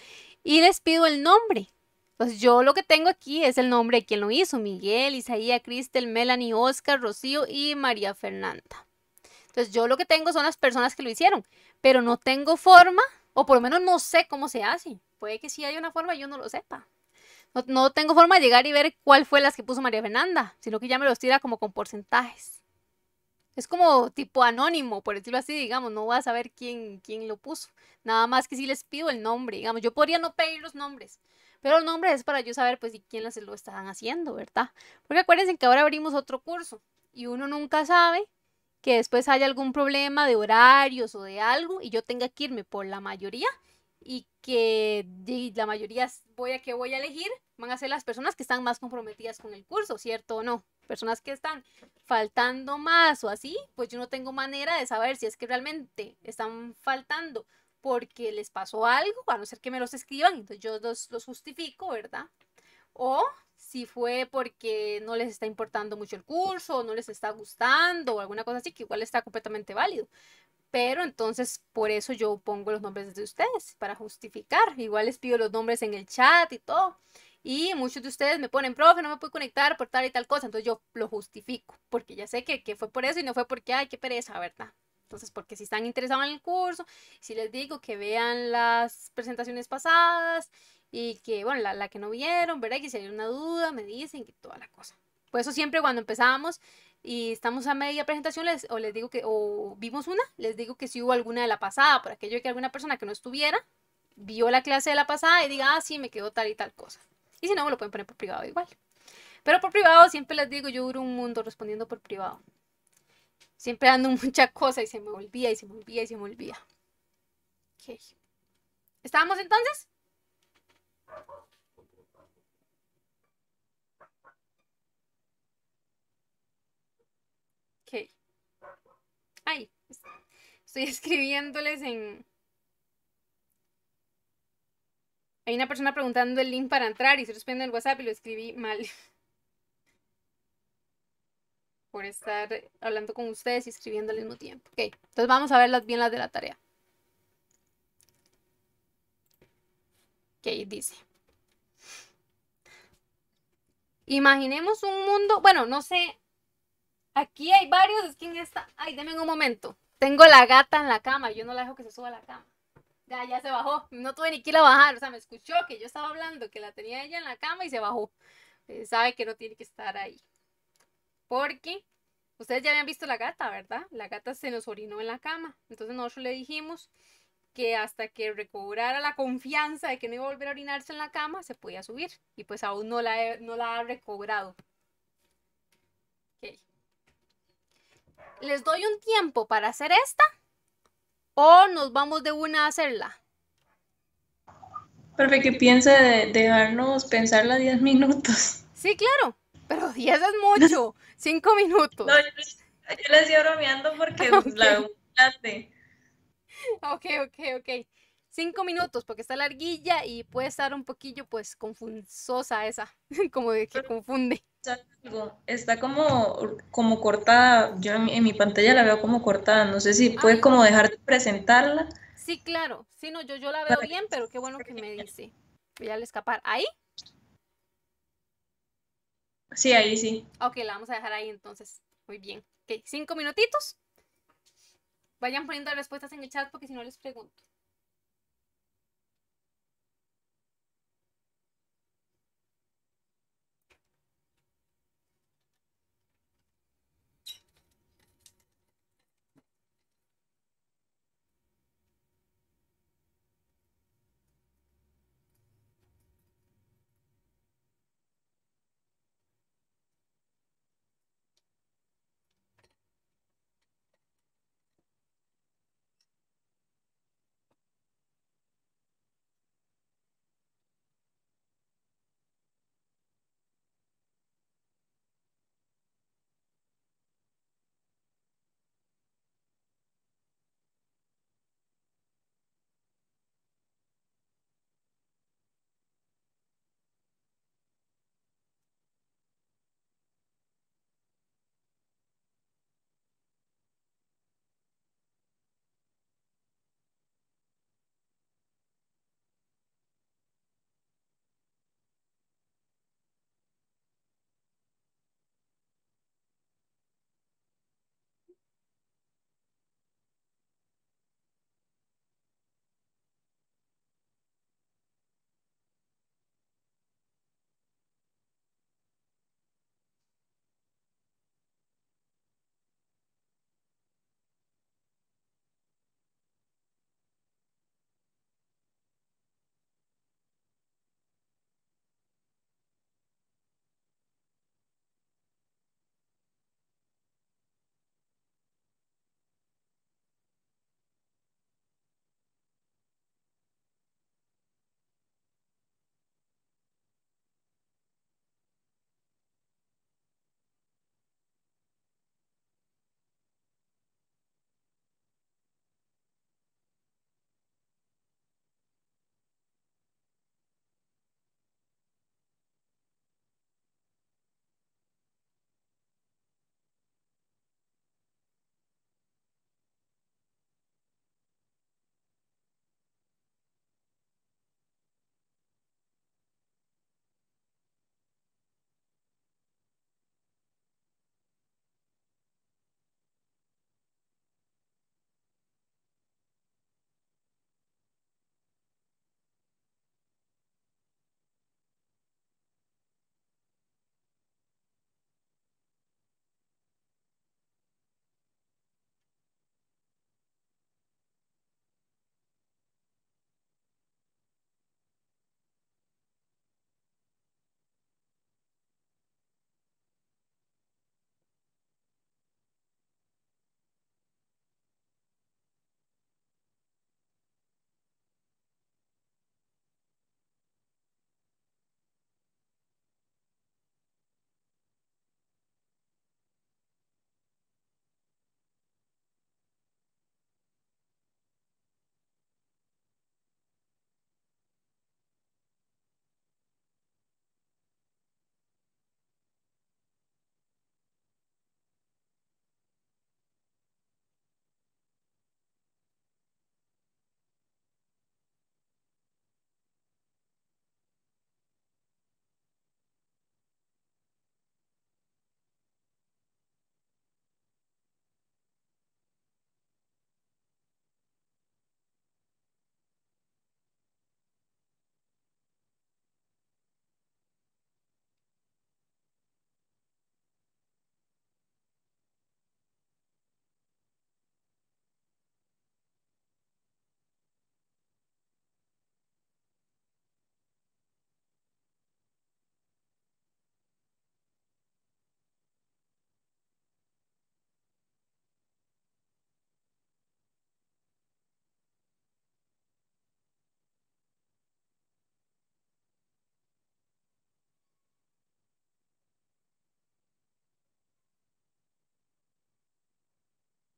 Y les pido el nombre. Pues yo lo que tengo aquí es el nombre de quien lo hizo, Miguel, Isaías, Cristel, Melanie, Oscar, Rocío y María Fernanda. Entonces yo lo que tengo son las personas que lo hicieron, pero no tengo forma, o por lo menos no sé cómo se hace. Puede que sí haya una forma yo no lo sepa. No, tengo forma de llegar y ver cuál fue las que puso María Fernanda, sino que ya me los tira como con porcentajes. Es como tipo anónimo, por decirlo así, digamos, no voy a saber quién, quién lo puso. Nada más que si les pido el nombre, digamos, yo podría no pedir los nombres, pero el nombre es para yo saber pues si quién las lo están haciendo, ¿verdad? Porque acuérdense que ahora abrimos otro curso y uno nunca sabe que después haya algún problema de horarios o de algo y yo tenga que irme por la mayoría y que la mayoría voy a que voy a elegir van a ser las personas que están más comprometidas con el curso, ¿cierto o no? Personas que están faltando más o así, pues yo no tengo manera de saber si es que realmente están faltando porque les pasó algo, a no ser que me los escriban, entonces yo los, los justifico, ¿verdad? O si fue porque no les está importando mucho el curso, o no les está gustando, o alguna cosa así, que igual está completamente válido. Pero entonces por eso yo pongo los nombres de ustedes, para justificar. Igual les pido los nombres en el chat y todo. Y muchos de ustedes me ponen, profe, no me puedo conectar por tal y tal cosa. Entonces yo lo justifico, porque ya sé que, que fue por eso y no fue porque, ay, qué pereza, ¿verdad? Entonces, porque si están interesados en el curso, si les digo que vean las presentaciones pasadas y que, bueno, la, la que no vieron, ¿verdad? Que si hay una duda, me dicen que toda la cosa. Por eso siempre cuando empezamos y estamos a media presentación, les, o les digo que, o vimos una, les digo que si hubo alguna de la pasada, por aquello que alguna persona que no estuviera, vio la clase de la pasada y diga, ah, sí, me quedó tal y tal cosa. Y si no, me lo pueden poner por privado igual. Pero por privado siempre les digo, yo duro un mundo respondiendo por privado. Siempre ando mucha cosa y se me olvida y se me olvida y se me olvida. Ok. ¿Estábamos entonces? Ok. Ay, es- estoy escribiéndoles en... Hay una persona preguntando el link para entrar y se responde en el WhatsApp y lo escribí mal. Por estar hablando con ustedes y escribiendo al mismo tiempo. Ok, entonces vamos a ver bien las de la tarea. Ok, dice. Imaginemos un mundo, bueno, no sé. Aquí hay varios, es que en esta. Ay, denme un momento. Tengo la gata en la cama, yo no la dejo que se suba a la cama. Ya, ya se bajó. No tuve ni que ir a bajar. O sea, me escuchó que yo estaba hablando, que la tenía ella en la cama y se bajó. Eh, sabe que no tiene que estar ahí. Porque ustedes ya habían visto la gata, ¿verdad? La gata se nos orinó en la cama. Entonces nosotros le dijimos que hasta que recobrara la confianza de que no iba a volver a orinarse en la cama, se podía subir. Y pues aún no la, he- no la ha recobrado. Ok. ¿Les doy un tiempo para hacer esta? ¿O nos vamos de una a hacerla? Profe, ¿qué piensa de dejarnos pensarla 10 minutos? Sí, claro. Pero 10 es mucho. 5 minutos. No, yo, yo le decía bromeando porque Ok. la muy grande. Ok, ok, ok. Cinco minutos, porque está larguilla y puede estar un poquillo, pues, confusosa esa, como de que confunde. Está como, como cortada, yo en, mi- en mi pantalla la veo como cortada, no sé si puede Ay. como dejar de presentarla. Sí, claro. Sí, no, yo, yo la veo bien, pero qué bueno que me dice. Voy a escapar. ¿Ahí? Sí, ahí sí. Ok, la vamos a dejar ahí entonces. Muy bien. Ok, cinco minutitos. Vayan poniendo respuestas en el chat porque si no les pregunto.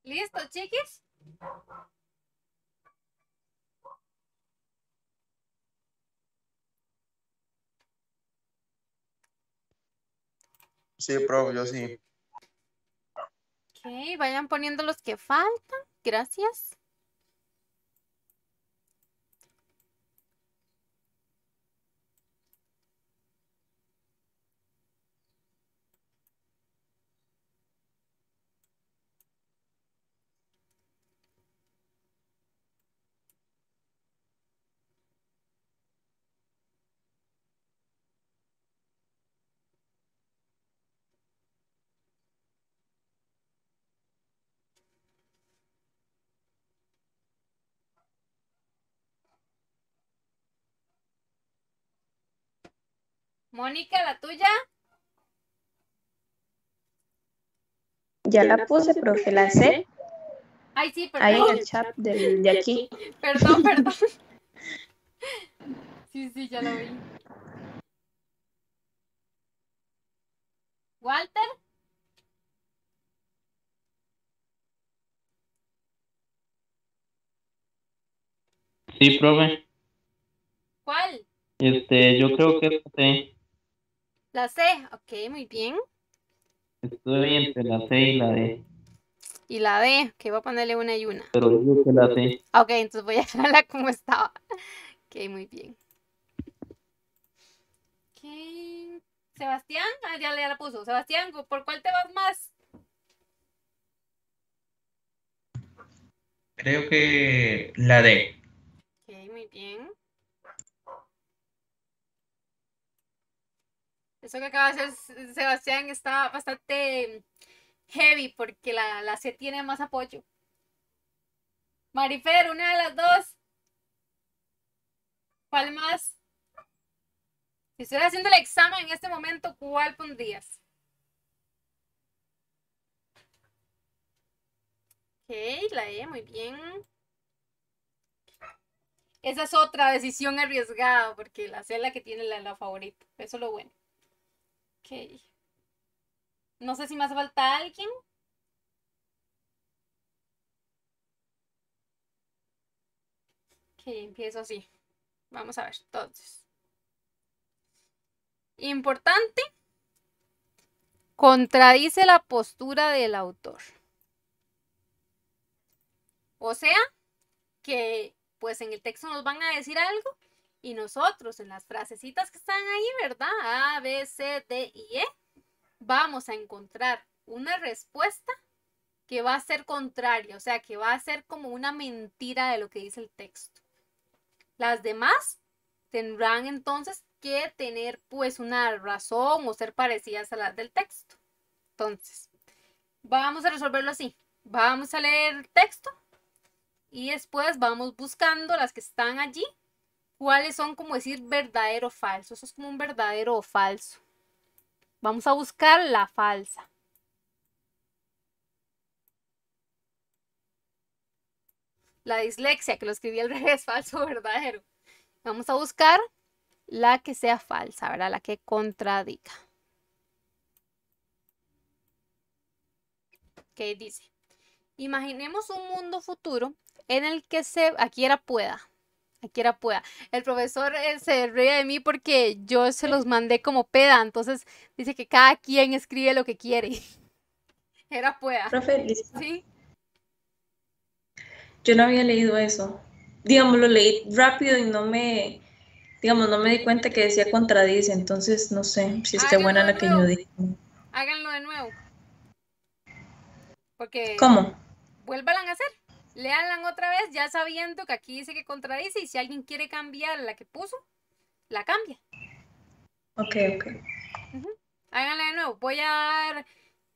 ¿Listo, chiquis? Sí, profe, yo sí. Ok, vayan poniendo los que faltan. Gracias. Mónica, la tuya. Ya la puse, profe, la sé. Ay, sí, Ahí en perdón. el chat de aquí. Perdón, perdón. Sí, sí, ya lo vi. Walter, Sí, profe. ¿cuál? Este, yo creo que sí. La C. Ok, muy bien. Estoy entre la C y la D, Y la D, que voy a ponerle una y una. pero digo que la C. Ok, entonces voy a dejarla como estaba. Ok, muy bien. Ok. Sebastián, ah, ya, ya la puso. Sebastián, ¿por cuál te vas más? Creo que la D. Ok, muy bien. Eso que acaba de hacer Sebastián está bastante heavy porque la, la C tiene más apoyo. Marifer, una de las dos. ¿Cuál más? Si estuvieras haciendo el examen en este momento, ¿cuál pondrías? Ok, la E, muy bien. Esa es otra decisión arriesgada, porque la C es la que tiene la, la favorita. Eso es lo bueno. Ok. No sé si hace falta alguien. Ok, empiezo así. Vamos a ver, entonces. Importante. Contradice la postura del autor. O sea, que pues en el texto nos van a decir algo y nosotros en las frasecitas que están ahí, ¿verdad? A, B, C, D y E, vamos a encontrar una respuesta que va a ser contraria, o sea, que va a ser como una mentira de lo que dice el texto. Las demás tendrán entonces que tener pues una razón o ser parecidas a las del texto. Entonces, vamos a resolverlo así. Vamos a leer el texto y después vamos buscando las que están allí, cuáles son como decir verdadero o falso. Eso es como un verdadero o falso. Vamos a buscar la falsa. La dislexia, que lo escribí al revés, falso o verdadero. Vamos a buscar la que sea falsa, ¿verdad? La que contradiga. ¿Qué dice? Imaginemos un mundo futuro en el que se, aquí era pueda, aquí era pueda. El profesor eh, se ríe de mí porque yo se los mandé como peda, entonces dice que cada quien escribe lo que quiere. Era pueda. Profe, Sí, yo no había leído eso. Digamos, lo leí rápido y no me, digamos, no me di cuenta que decía contradice, entonces no sé si esté Háganlo buena la que nuevo. yo dije. háganlo de nuevo. Porque ¿Cómo? vuélvanla a hacer. Léanla otra vez, ya sabiendo que aquí dice que contradice y si alguien quiere cambiar la que puso, la cambia. Ok, ok. Háganla de nuevo. Voy a dar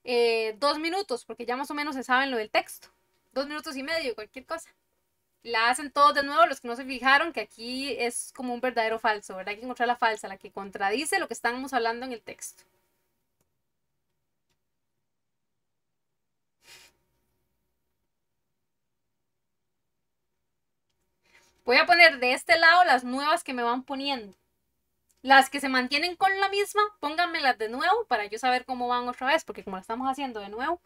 eh, dos minutos porque ya más o menos se saben lo del texto. Dos minutos y medio, cualquier cosa. La hacen todos de nuevo, los que no se fijaron, que aquí es como un verdadero falso, ¿verdad? Hay que encontrar la falsa, la que contradice lo que estamos hablando en el texto. Voy a poner de este lado las nuevas que me van poniendo. Las que se mantienen con la misma, pónganmelas de nuevo para yo saber cómo van otra vez, porque como la estamos haciendo de nuevo.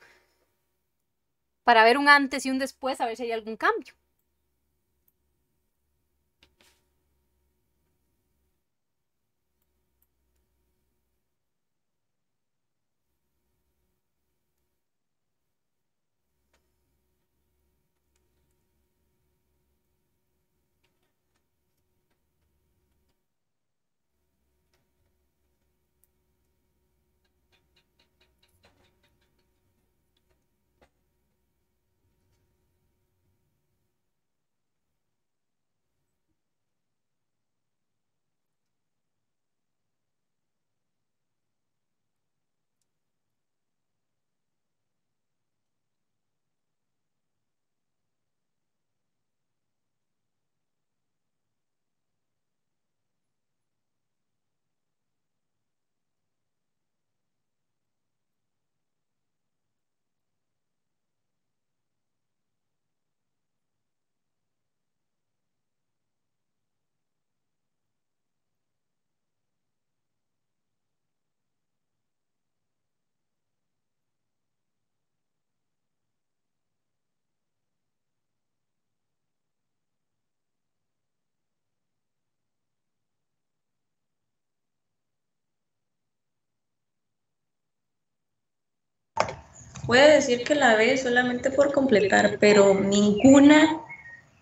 para ver un antes y un después, a ver si hay algún cambio. Puede decir que la ve solamente por completar, pero ninguna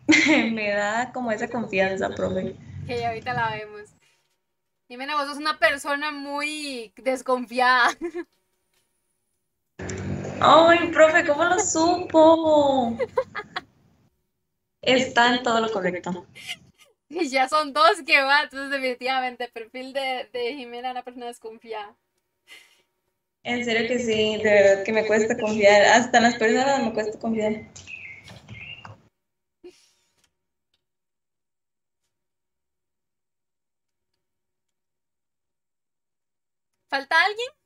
me da como esa confianza, profe. Que ahorita la vemos. Jimena, vos sos una persona muy desconfiada. Ay, profe, ¿cómo lo supo? Está en todo lo correcto. Y ya son dos que va, entonces definitivamente el perfil de, de Jimena es una persona desconfiada. En serio que sí, de verdad que me cuesta confiar. Hasta las personas me cuesta confiar. ¿Falta alguien?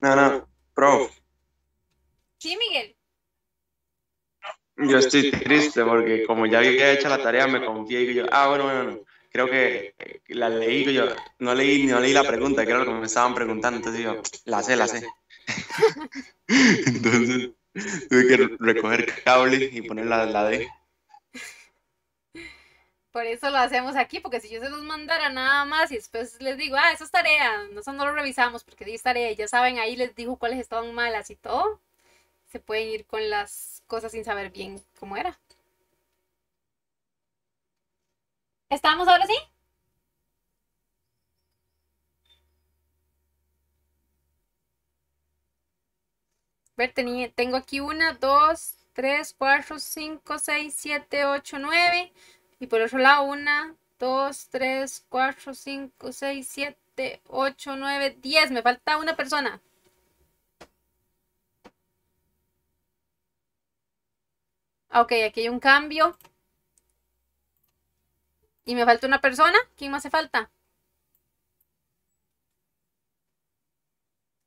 No, no, prof, Sí, Miguel. yo estoy triste porque como ya había hecho la tarea me confié y yo, ah, bueno, bueno, bueno, creo que la leí, que yo no leí, no leí la pregunta, que era lo que me estaban preguntando, entonces yo, la sé, la sé. Entonces tuve que recoger cable y poner la, la D. Por eso lo hacemos aquí, porque si yo se los mandara nada más y después les digo, ah, eso es tarea, nosotros no lo revisamos porque di tarea y ya saben, ahí les dijo cuáles estaban malas y todo, se pueden ir con las cosas sin saber bien cómo era. ¿Estamos ahora sí? Ver, tenía, tengo aquí una, dos, tres, cuatro, cinco, seis, siete, ocho, nueve. Y por otro lado, una, dos, tres, cuatro, cinco, seis, siete, ocho, nueve, diez. Me falta una persona. Ok, aquí hay un cambio. Y me falta una persona. ¿Quién más hace falta?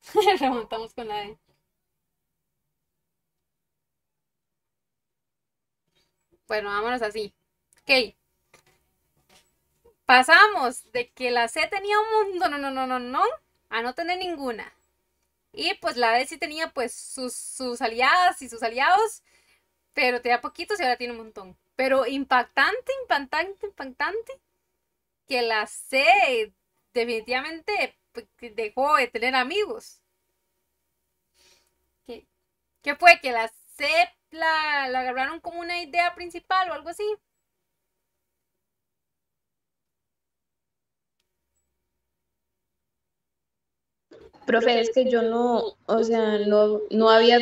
Remontamos con la D. Bueno, vámonos así. Ok. Pasamos de que la C tenía un mundo, no, no, no, no, no, a no tener ninguna. Y pues la D sí tenía pues sus, sus aliadas y sus aliados, pero tenía poquitos y ahora tiene un montón. Pero impactante, impactante, impactante, que la C definitivamente pues, dejó de tener amigos. ¿Qué, qué fue? Que la C la, la agarraron como una idea principal o algo así. Profe, es que yo no, o sea, no, no había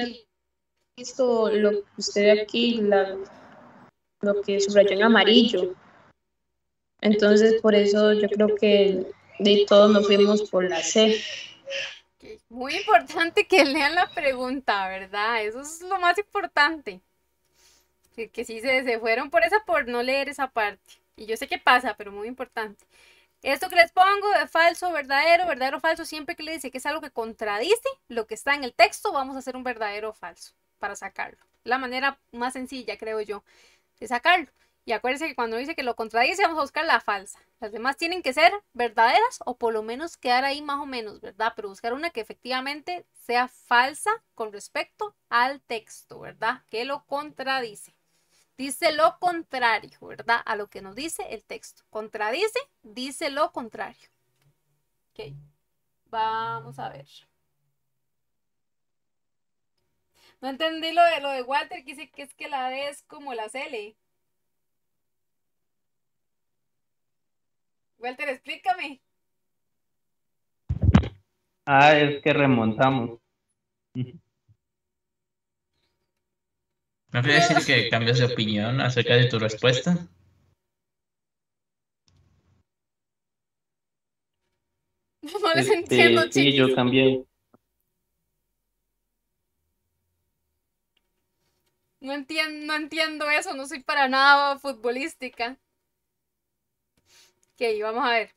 visto lo que usted ve aquí, la, lo que subrayó en amarillo. Entonces, por eso yo creo que de todos nos fuimos por la C. Muy importante que lean la pregunta, ¿verdad? Eso es lo más importante. Que, que sí se, se fueron por esa por no leer esa parte. Y yo sé que pasa, pero muy importante. Esto que les pongo de falso, verdadero, verdadero, falso, siempre que le dice que es algo que contradice lo que está en el texto, vamos a hacer un verdadero o falso para sacarlo. La manera más sencilla, creo yo, de sacarlo. Y acuérdense que cuando dice que lo contradice, vamos a buscar la falsa. Las demás tienen que ser verdaderas o por lo menos quedar ahí más o menos, ¿verdad? Pero buscar una que efectivamente sea falsa con respecto al texto, ¿verdad? Que lo contradice. Dice lo contrario, ¿verdad? A lo que nos dice el texto. Contradice, dice lo contrario. Ok. Vamos a ver. No entendí lo de, lo de Walter, que dice que es que la D es como la CL. Walter, explícame. Ah, es que remontamos. ¿Me puedes decir que cambias de opinión acerca de tu respuesta? No les Este, entiendo, sí, chiquis. yo cambié. No entiendo, no entiendo eso, no soy para nada futbolística. Ok, vamos a ver.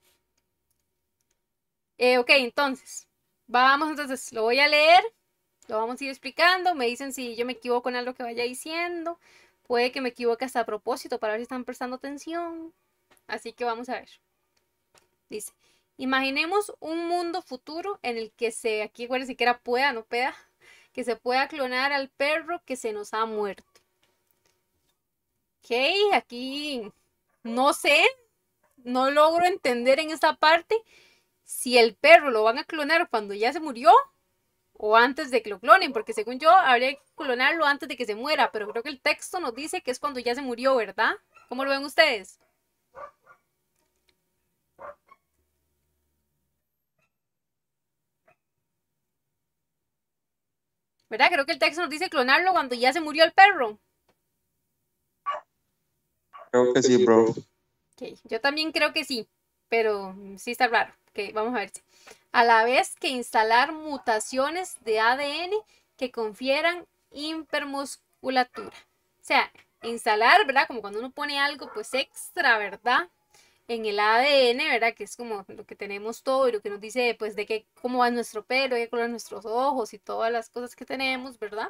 Eh, ok, entonces, vamos entonces, lo voy a leer, lo vamos a ir explicando, me dicen si yo me equivoco en algo que vaya diciendo, puede que me equivoque hasta a propósito para ver si están prestando atención. Así que vamos a ver. Dice, imaginemos un mundo futuro en el que se, aquí acuérdense que era pueda, no pueda, que se pueda clonar al perro que se nos ha muerto. Ok, aquí no sé, no logro entender en esta parte si el perro lo van a clonar cuando ya se murió o antes de que lo clonen, porque según yo habría que clonarlo antes de que se muera, pero creo que el texto nos dice que es cuando ya se murió, ¿verdad? ¿Cómo lo ven ustedes? ¿Verdad? Creo que el texto nos dice clonarlo cuando ya se murió el perro. Creo que sí, bro. Ok, Yo también creo que sí, pero sí está raro. Ok, vamos a ver. A la vez que instalar mutaciones de ADN que confieran hipermusculatura. O sea, instalar, ¿verdad? Como cuando uno pone algo pues extra, ¿verdad? En el ADN, ¿verdad? Que es como lo que tenemos todo y lo que nos dice pues de qué, cómo va nuestro pelo, qué color nuestros ojos y todas las cosas que tenemos, ¿verdad?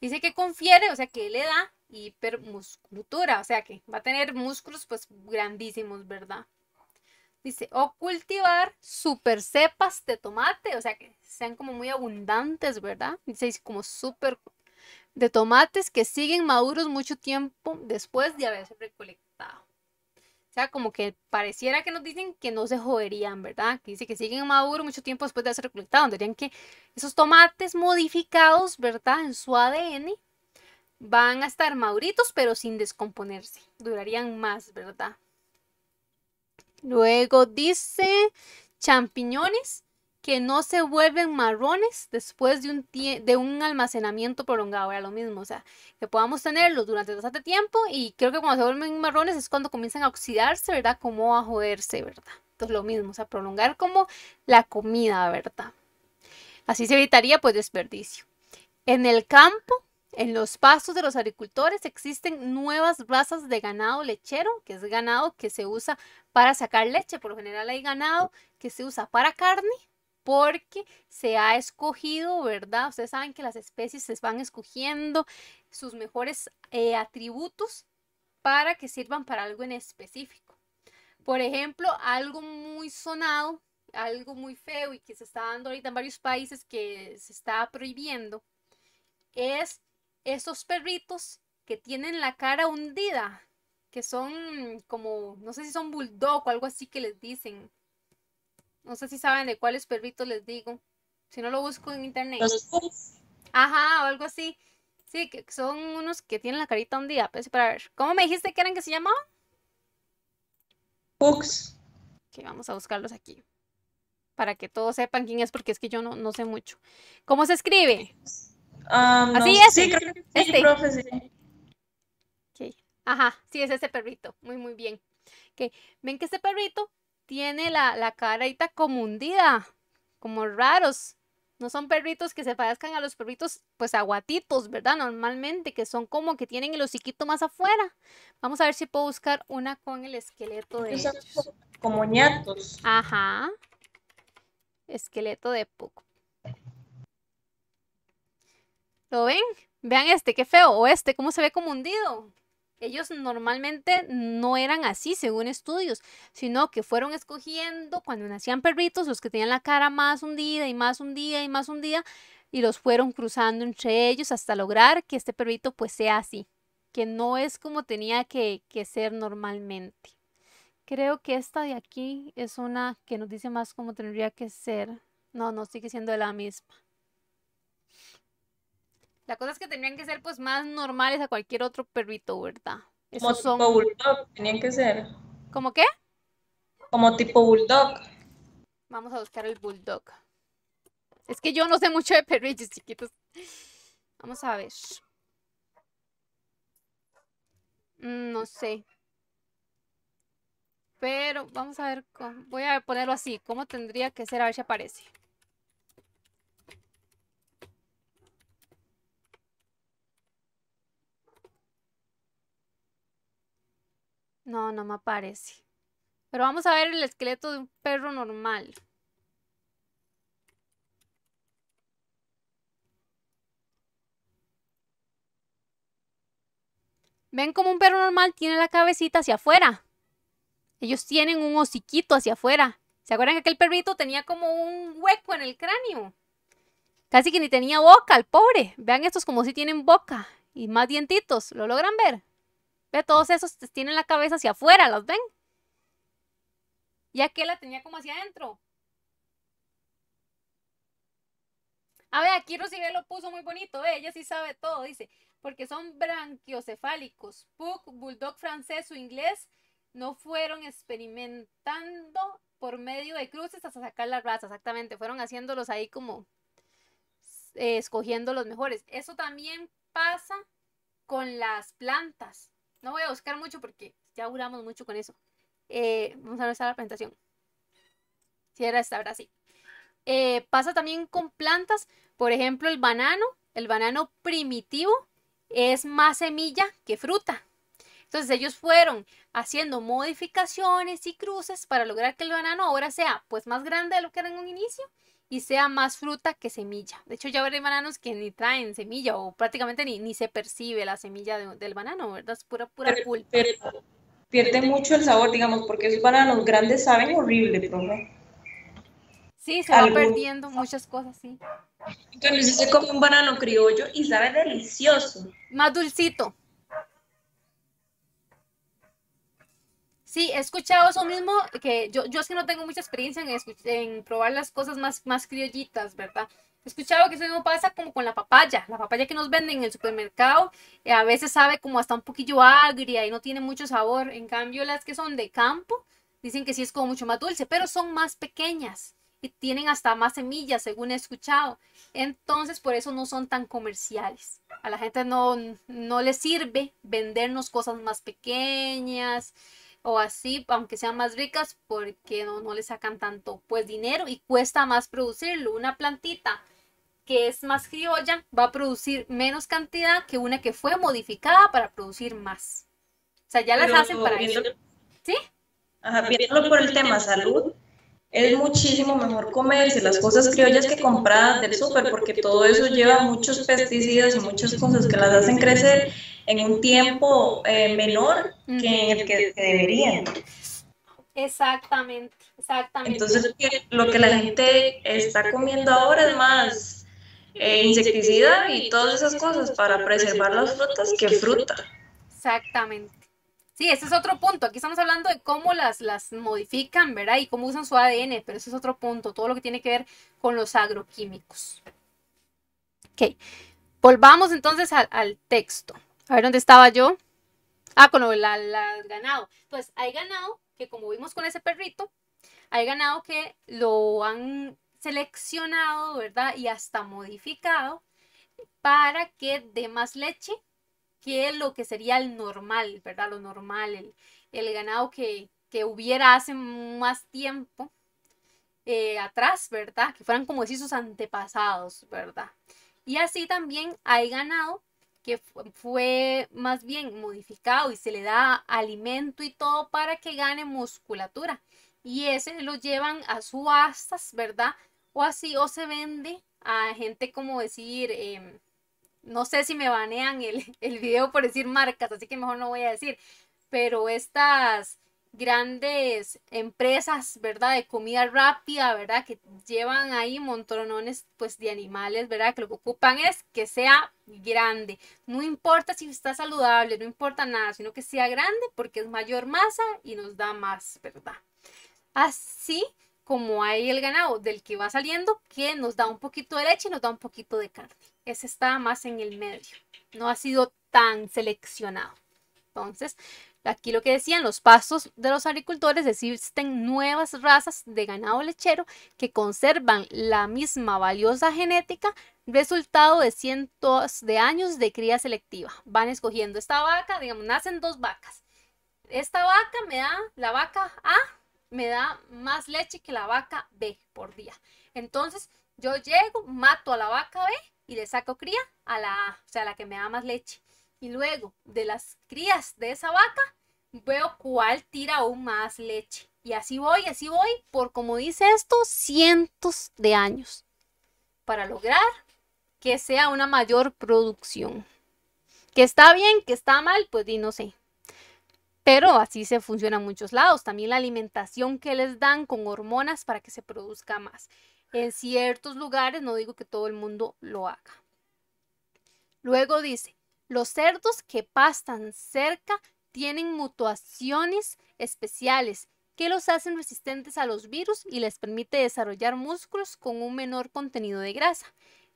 Dice que confiere, o sea, que le da hipermusculatura, o sea, que va a tener músculos pues grandísimos, ¿verdad? Dice, o cultivar super cepas de tomate, o sea, que sean como muy abundantes, ¿verdad? Dice, como súper de tomates que siguen maduros mucho tiempo después de haberse recolectado. O sea, como que pareciera que nos dicen que no se joderían, ¿verdad? Que dice que siguen maduros mucho tiempo después de haberse recolectado. Dirían que esos tomates modificados, ¿verdad? En su ADN van a estar maduritos, pero sin descomponerse. Durarían más, ¿verdad? Luego dice champiñones que no se vuelven marrones después de un, de un almacenamiento prolongado. Era lo mismo, o sea, que podamos tenerlos durante bastante tiempo y creo que cuando se vuelven marrones es cuando comienzan a oxidarse, ¿verdad? Como a joderse, ¿verdad? Entonces lo mismo, o sea, prolongar como la comida, ¿verdad? Así se evitaría pues desperdicio. En el campo, en los pastos de los agricultores existen nuevas razas de ganado lechero, que es ganado que se usa para sacar leche. Por lo general hay ganado que se usa para carne porque se ha escogido, ¿verdad? Ustedes saben que las especies se van escogiendo sus mejores eh, atributos para que sirvan para algo en específico. Por ejemplo, algo muy sonado, algo muy feo y que se está dando ahorita en varios países que se está prohibiendo, es esos perritos que tienen la cara hundida, que son como, no sé si son bulldog o algo así que les dicen. No sé si saben de cuáles perritos les digo. Si no lo busco en internet. Ajá, o algo así. Sí, que son unos que tienen la carita hundida. Pues, para ver. ¿Cómo me dijiste que eran que se llamaban? Pugs. Que vamos a buscarlos aquí. Para que todos sepan quién es, porque es que yo no, no sé mucho. ¿Cómo se escribe? Ah, Así es, Sí, creo que sí, este. profe, sí. Ajá, sí, es ese perrito. Muy, muy bien. Ok, Ven que este perrito tiene la, la carita como hundida, como raros. No son perritos que se parezcan a los perritos, pues aguatitos, ¿verdad? Normalmente, que son como que tienen el hociquito más afuera. Vamos a ver si puedo buscar una con el esqueleto de ellos. como ñatos. Ajá. Esqueleto de Puck. ¿Lo ven? Vean este, qué feo. O este, cómo se ve como hundido. Ellos normalmente no eran así, según estudios, sino que fueron escogiendo cuando nacían perritos los que tenían la cara más hundida y más hundida y más hundida y los fueron cruzando entre ellos hasta lograr que este perrito pues sea así, que no es como tenía que, que ser normalmente. Creo que esta de aquí es una que nos dice más cómo tendría que ser. No, no, sigue siendo la misma. La cosa es que tendrían que ser pues más normales a cualquier otro perrito, ¿verdad? Como son... tipo bulldog, tenían que ser. ¿Cómo qué? Como tipo bulldog. Vamos a buscar el bulldog. Es que yo no sé mucho de perrillos chiquitos. Vamos a ver. Mm, No sé. Pero vamos a ver. cómo- Voy a ponerlo así. ¿Cómo tendría que ser? A ver si aparece. No, no me aparece. Pero vamos a ver el esqueleto de un perro normal. ¿Ven como un perro normal tiene la cabecita hacia afuera? Ellos tienen un hociquito hacia afuera. ¿Se acuerdan que aquel perrito tenía como un hueco en el cráneo? Casi que ni tenía boca, el pobre. Vean estos como si tienen boca y más dientitos. ¿Lo logran ver? Ve, todos esos tienen la cabeza hacia afuera, ¿los ven? Y aquel la tenía como hacia adentro. A ver, aquí Rosibel lo puso muy bonito, ve, ella sí sabe todo, dice, porque son branquiocefálicos. Pug, bulldog francés o inglés no fueron experimentando por medio de cruces hasta sacar la raza, exactamente, fueron haciéndolos ahí como eh, escogiendo los mejores. Eso también pasa con las plantas. No voy a buscar mucho porque ya duramos mucho con eso. Eh, vamos a esta la presentación. Si era esta, ahora sí. Eh, pasa también con plantas, por ejemplo, el banano. El banano primitivo es más semilla que fruta. Entonces ellos fueron haciendo modificaciones y cruces para lograr que el banano ahora sea pues más grande de lo que era en un inicio y sea más fruta que semilla. De hecho ya habrá bananos que ni traen semilla o prácticamente ni, ni se percibe la semilla de- del banano, ¿verdad? Es pura, pura pulpa. pero pierde mucho el sabor, digamos, porque esos bananos grandes saben horrible, profe. Sí, se va algún- perdiendo muchas cosas, sí. Entonces se come un banano criollo y sabe delicioso. Más dulcito. Sí, he escuchado eso mismo, que yo, yo es que no tengo mucha experiencia en, en probar las cosas más, más criollitas, ¿verdad? He escuchado que eso mismo pasa como con la papaya. La papaya que nos venden en el supermercado eh, a veces sabe como hasta un poquillo agria y no tiene mucho sabor. En cambio, las que son de campo dicen que sí es como mucho más dulce, pero son más pequeñas y tienen hasta más semillas, según he escuchado. Entonces, por eso no son tan comerciales. A la gente no, no le sirve vendernos cosas más pequeñas o así, aunque sean más ricas, porque no, no le sacan tanto pues dinero y cuesta más producirlo. Una plantita que es más criolla va a producir menos cantidad que una que fue modificada para producir más. O sea, ya las Pero hacen para eso. ¿Sí? Ajá, viéndolo por el tema salud, es muchísimo mejor comerse las cosas criollas que compradas del súper, porque todo eso lleva muchos pesticidas y muchas cosas que las hacen crecer en un tiempo eh, menor que en el que, que deberían. Exactamente, exactamente. Entonces, lo que la gente está comiendo ahora es más eh, insecticida y todas esas cosas para preservar las frutas que fruta. Exactamente. Sí, ese es otro punto. Aquí estamos hablando de cómo las, las modifican, ¿verdad? Y cómo usan su ADN, pero ese es otro punto, todo lo que tiene que ver con los agroquímicos. Ok, volvamos entonces al, al texto. A ver dónde estaba yo. Ah, con la- ganado. Entonces, hay ganado que, como vimos con ese perrito, hay ganado que lo han seleccionado, ¿verdad? Y hasta modificado para que dé más leche que lo que sería el normal, ¿verdad? Lo normal, el, el ganado que, que hubiera hace más tiempo eh, atrás, ¿verdad? Que fueran como decir sus antepasados, ¿verdad? Y así también hay ganado que fu- fue más bien modificado y se le da alimento y todo para que gane musculatura. y ese lo llevan a subastas, ¿verdad? O así, o se vende a gente como decir, em, no sé si me banean el, el video por decir marcas, así que mejor no voy a decir, pero estas grandes empresas, ¿verdad? De comida rápida, ¿verdad? Que llevan ahí montonones, pues, de animales, ¿verdad? Que lo que ocupan es que sea grande. No importa si está saludable, no importa nada, sino que sea grande porque es mayor masa y nos da más, ¿verdad? Así como hay el ganado del que va saliendo, que nos da un poquito de leche y nos da un poquito de carne. Ese está más en el medio. No ha sido tan seleccionado. Entonces, Aquí lo que decían, los pasos de los agricultores existen nuevas razas de ganado lechero que conservan la misma valiosa genética, resultado de cientos de años de cría selectiva. Van escogiendo esta vaca, digamos, nacen dos vacas. Esta vaca me da, la vaca A me da más leche que la vaca B por día. Entonces, yo llego, mato a la vaca B y le saco cría a la A, o sea, la que me da más leche. Y luego de las crías de esa vaca, veo cuál tira aún más leche. Y así voy, así voy, por como dice esto, cientos de años. Para lograr que sea una mayor producción. Que está bien, que está mal, pues di no sé. Pero así se funciona en muchos lados. También la alimentación que les dan con hormonas para que se produzca más. En ciertos lugares, no digo que todo el mundo lo haga. Luego dice, los cerdos que pastan cerca tienen mutaciones especiales que los hacen resistentes a los virus y les permite desarrollar músculos con un menor contenido de grasa.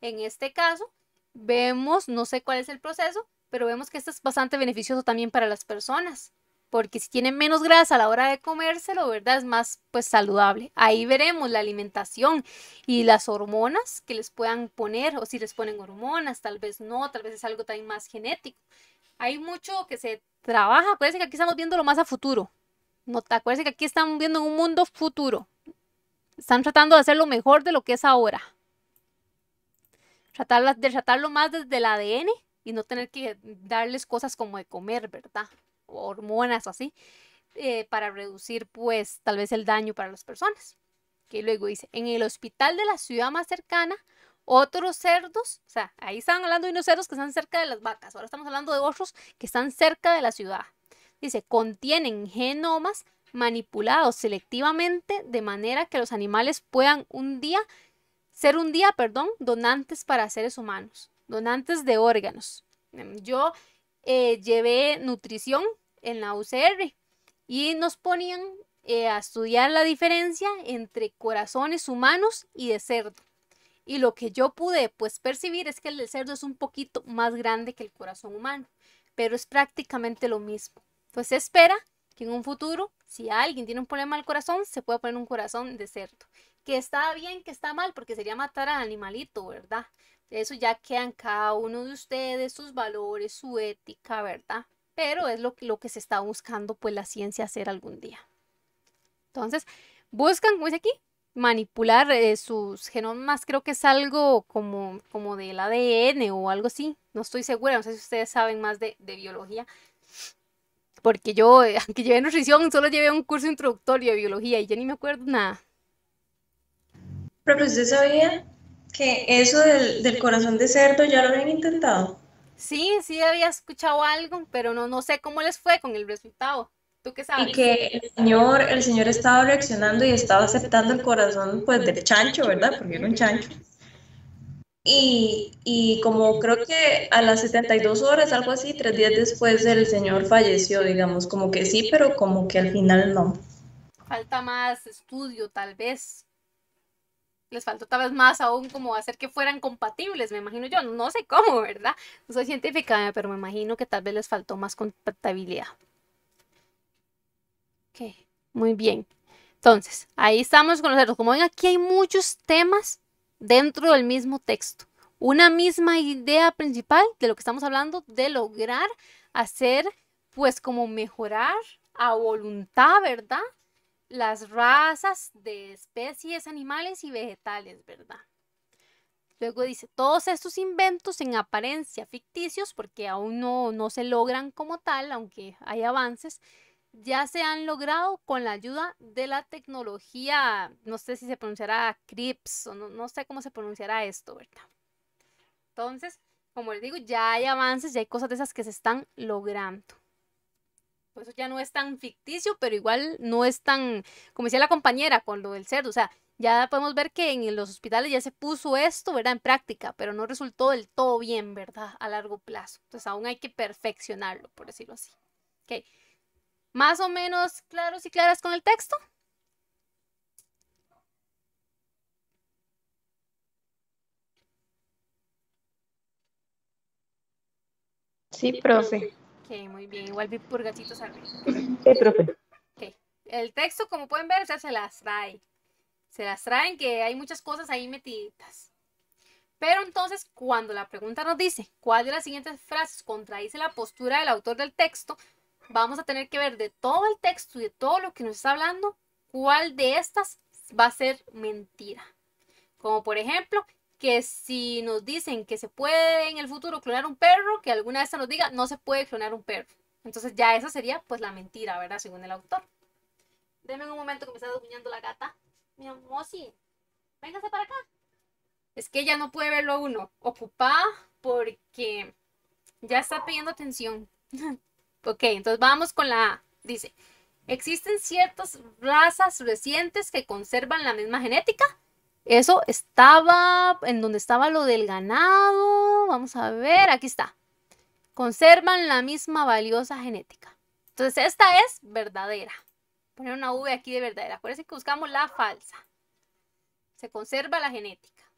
En este caso, vemos, no sé cuál es el proceso, pero vemos que esto es bastante beneficioso también para las personas, porque si tienen menos grasa a la hora de comérselo, ¿verdad? Es más pues saludable. Ahí veremos la alimentación y las hormonas que les puedan poner o si les ponen hormonas, tal vez no, tal vez es algo también más genético. Hay mucho que se trabaja, acuérdense que aquí estamos viendo lo más a futuro. No, acuérdense que aquí estamos viendo un mundo futuro. Están tratando de hacer lo mejor de lo que es ahora. Tratar de tratarlo más desde el ADN y no tener que darles cosas como de comer, ¿verdad? Hormonas o así, eh, para reducir pues tal vez el daño para las personas. Que luego dice, en el hospital de la ciudad más cercana, otros cerdos, o sea, ahí están hablando de unos cerdos que están cerca de las vacas, ahora estamos hablando de otros que están cerca de la ciudad. Dice, contienen genomas manipulados selectivamente de manera que los animales puedan un día ser un día, perdón, donantes para seres humanos, donantes de órganos. Yo eh, llevé nutrición en la UCR y nos ponían eh, a estudiar la diferencia entre corazones humanos y de cerdo. Y lo que yo pude pues percibir es que el cerdo es un poquito más grande que el corazón humano, pero es prácticamente lo mismo. Pues se espera que en un futuro, si alguien tiene un problema al corazón, se pueda poner un corazón de cerdo. Que está bien, que está mal, porque sería matar al animalito, ¿verdad? Eso ya quedan cada uno de ustedes, sus valores, su ética, ¿verdad? pero es lo, lo que se está buscando pues la ciencia hacer algún día. Entonces, buscan, como dice aquí, manipular eh, sus genomas, creo que es algo como, como del ADN o algo así, no estoy segura, no sé si ustedes saben más de, biología, porque yo, eh, aunque llevé nutrición, solo llevé un curso introductorio de biología y ya ni me acuerdo nada. Pero ¿usted sabía que eso del, del corazón de cerdo ya lo habían intentado? Sí, sí había escuchado algo, pero no, no sé cómo les fue con el resultado. ¿Tú qué sabes? Y que el señor, el señor estaba reaccionando y estaba aceptando el corazón pues del chancho, ¿verdad? Porque era un chancho. Y, y, como creo que a las 72 horas, algo así, tres días después el señor falleció, digamos, como que sí, pero como que al final no. Falta más estudio, tal vez, les faltó tal vez más aún como hacer que fueran compatibles, me imagino yo, no sé cómo, ¿verdad? No soy científica, pero me imagino que tal vez les faltó más compatibilidad. Ok, muy bien. Entonces, ahí estamos con los cerdos. Como ven, aquí hay muchos temas dentro del mismo texto. Una misma idea principal de lo que estamos hablando, de lograr hacer, pues como mejorar a voluntad, ¿verdad? Las razas de especies animales y vegetales, ¿verdad? Luego dice, todos estos inventos en apariencia ficticios, porque aún no, no se logran como tal, aunque hay avances, ya se han logrado con la ayuda de la tecnología, no sé si se pronunciará CRIPS o no, no sé cómo se pronunciará esto, ¿verdad? Entonces, como les digo, ya hay avances, ya hay cosas de esas que se están logrando. Por eso ya no es tan ficticio, pero igual no es tan, como decía la compañera con lo del cerdo, o sea, ya podemos ver que en los hospitales ya se puso esto, ¿verdad? En práctica, pero no resultó del todo bien, ¿verdad? A largo plazo. Entonces aún hay que perfeccionarlo, por decirlo así. Ok. Más o menos claros y claras con el texto. Sí, profe. Ok, muy bien. Igual vi purgatitos arriba. Sí, profe. El texto, como pueden ver, ya se las trae. Se las traen que hay muchas cosas ahí metiditas. Pero entonces, cuando la pregunta nos dice cuál de las siguientes frases contradice la postura del autor del texto, vamos a tener que ver de todo el texto y de todo lo que nos está hablando, cuál de estas va a ser mentira. Como por ejemplo, que si nos dicen que se puede en el futuro clonar un perro, que alguna vez se nos diga no se puede clonar un perro. Entonces ya esa sería pues la mentira, ¿verdad? Según el autor. Denme un momento que me está durmiendo la gata. Mi amor, sí. Véngase para acá. Es que ella no puede verlo uno. Ocupada porque ya está pidiendo atención. ok, entonces vamos con la. Dice, existen ciertas razas recientes que conservan la misma genética. Eso estaba en donde estaba lo del ganado. Vamos a ver, aquí está. Conservan la misma valiosa genética. Entonces esta es verdadera. Poner una V aquí de verdadera. Acuérdense que buscamos la falsa. Se conserva la genética.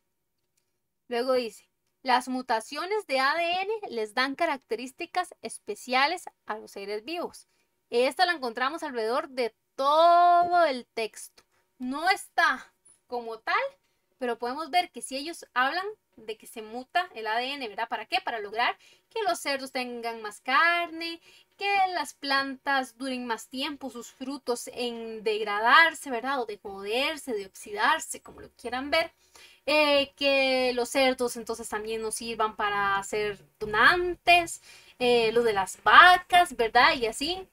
Luego dice, las mutaciones de ADN les dan características especiales a los seres vivos. Esta la encontramos alrededor de todo el texto. No está como tal, pero podemos ver que si ellos hablan de que se muta el ADN, ¿verdad? ¿Para qué? Para lograr que los cerdos tengan más carne, que las plantas duren más tiempo, sus frutos en degradarse, ¿verdad? O de joderse, de oxidarse, como lo quieran ver. Eh, que los cerdos entonces también nos sirvan para ser donantes, eh, lo de las vacas, ¿verdad? Y así.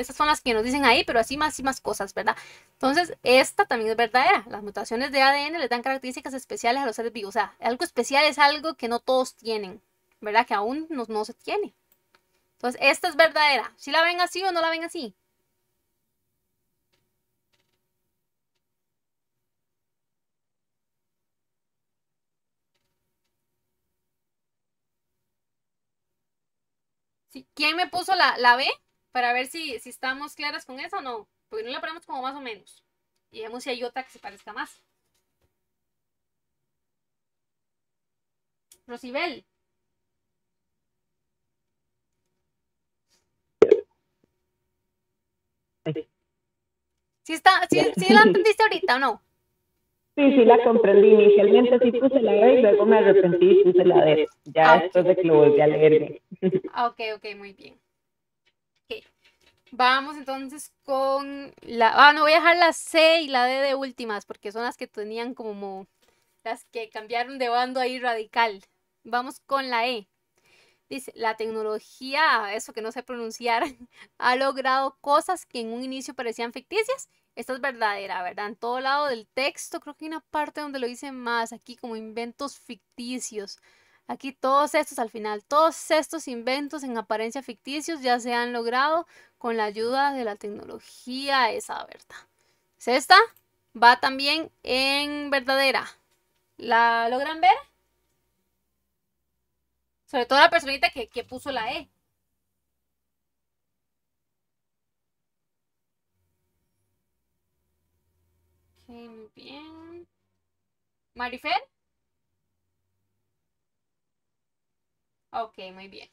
Esas son las que nos dicen ahí, pero así más y más cosas, ¿verdad? Entonces, esta también es verdadera. Las mutaciones de ADN les dan características especiales a los seres vivos. O sea, algo especial es algo que no todos tienen, ¿verdad? Que aún no, se tiene. Entonces, esta es verdadera. ¿Si la ven así o no la ven así? Sí. ¿Quién me puso la, la B? Para ver si, si estamos claras con eso o no. Porque no la ponemos como más o menos. Y vemos si hay otra que se parezca más. Rosibel. ¿Sí, está, sí, sí la entendiste ahorita o no? Sí, sí la comprendí. Inicialmente sí puse la B y luego me arrepentí y puse la D. Ya Ah, después de que lo volví a leer bien. Ah, ok, ok, muy bien. Vamos entonces con la... Ah, no, voy a dejar la C y la D de últimas porque son las que tenían como... Las que cambiaron de bando ahí radical. Vamos con la E. Dice, la tecnología, eso que no sé pronunciar, ha logrado cosas que en un inicio parecían ficticias. Esta es verdadera, ¿verdad? En todo lado del texto, creo que hay una parte donde lo dice más, aquí como inventos ficticios. Aquí todos estos al final, todos estos inventos en apariencia ficticios ya se han logrado con la ayuda de la tecnología, esa verdad. ¿Es esta? Va también en verdadera. ¿La logran ver? Sobre todo la personita que, que puso la E. Muy bien. ¿Marifer? Ok, muy bien.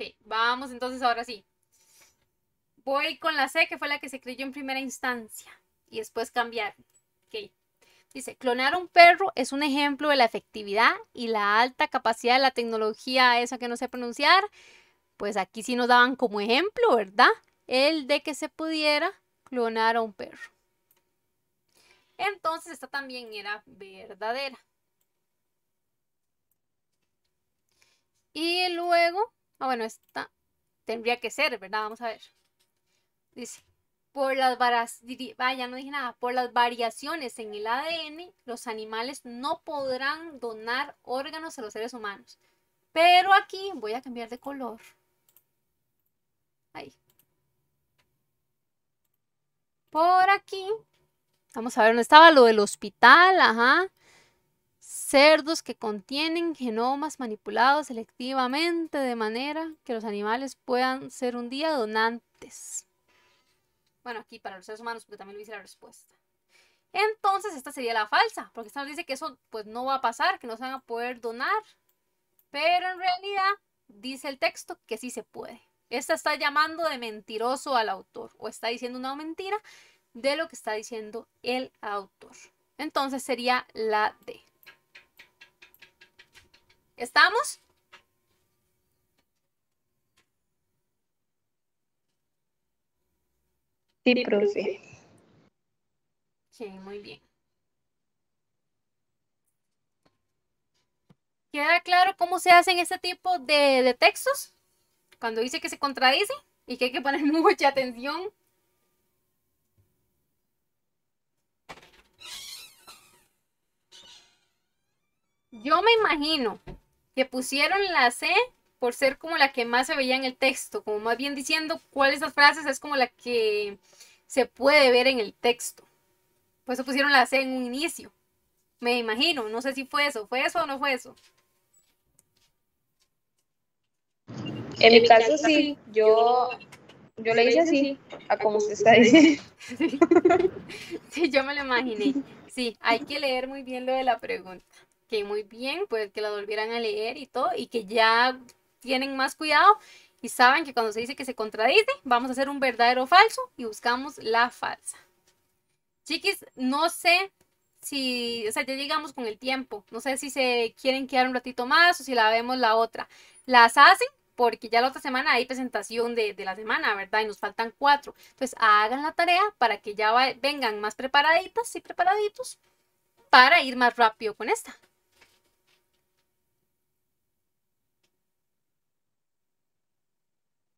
Ok, vamos entonces ahora sí. Voy con la C, que fue la que se creyó en primera instancia. Y después cambiar. Ok. Dice, clonar un perro es un ejemplo de la efectividad y la alta capacidad de la tecnología, esa que no sé pronunciar. Pues aquí sí nos daban como ejemplo, ¿verdad? El de que se pudiera clonar a un perro. Entonces esta también era verdadera. Y luego, ah, bueno, esta tendría que ser, ¿verdad? Vamos a ver. Dice, por las no dije nada, por las variaciones en el ADN, los animales no podrán donar órganos a los seres humanos. Pero aquí voy a cambiar de color. Ahí. Por aquí. Vamos a ver dónde estaba lo del hospital, ajá. Cerdos que contienen genomas manipulados selectivamente de manera que los animales puedan ser un día donantes. Bueno, aquí para los seres humanos, porque también lo dice la respuesta. Entonces, esta sería la falsa, porque esta nos dice que eso pues no va a pasar, que no se van a poder donar. Pero en realidad, dice el texto que sí se puede. Esta está llamando de mentiroso al autor, o está diciendo una mentira de lo que está diciendo el autor. Entonces sería la D. ¿Estamos? Sí, profe. Sí, muy bien. ¿Queda claro cómo se hacen este tipo de, textos? Cuando dice que se contradice y que hay que poner mucha atención. Yo me imagino que pusieron la C por ser como la que más se veía en el texto, como más bien diciendo cuál de esas frases es como la que se puede ver en el texto. Por eso pusieron la C en un inicio. Me imagino, no sé si fue eso, ¿fue eso o no fue eso? En mi caso sí, yo, yo le hice así, a como se está diciendo. Sí, yo me lo imaginé. Sí, hay que leer muy bien lo de la pregunta. Que muy bien, pues que la volvieran a leer y todo, y que ya tienen más cuidado y saben que cuando se dice que se contradice, vamos a hacer un verdadero falso y buscamos la falsa. Chiquis, no sé si, o sea, ya llegamos con el tiempo. No sé si se quieren quedar un ratito más o si la vemos la otra. Las hacen porque ya la otra semana hay presentación de, la semana, ¿verdad? Y nos faltan cuatro. Entonces, hagan la tarea para que ya vengan más preparaditas y preparaditos para ir más rápido con esta.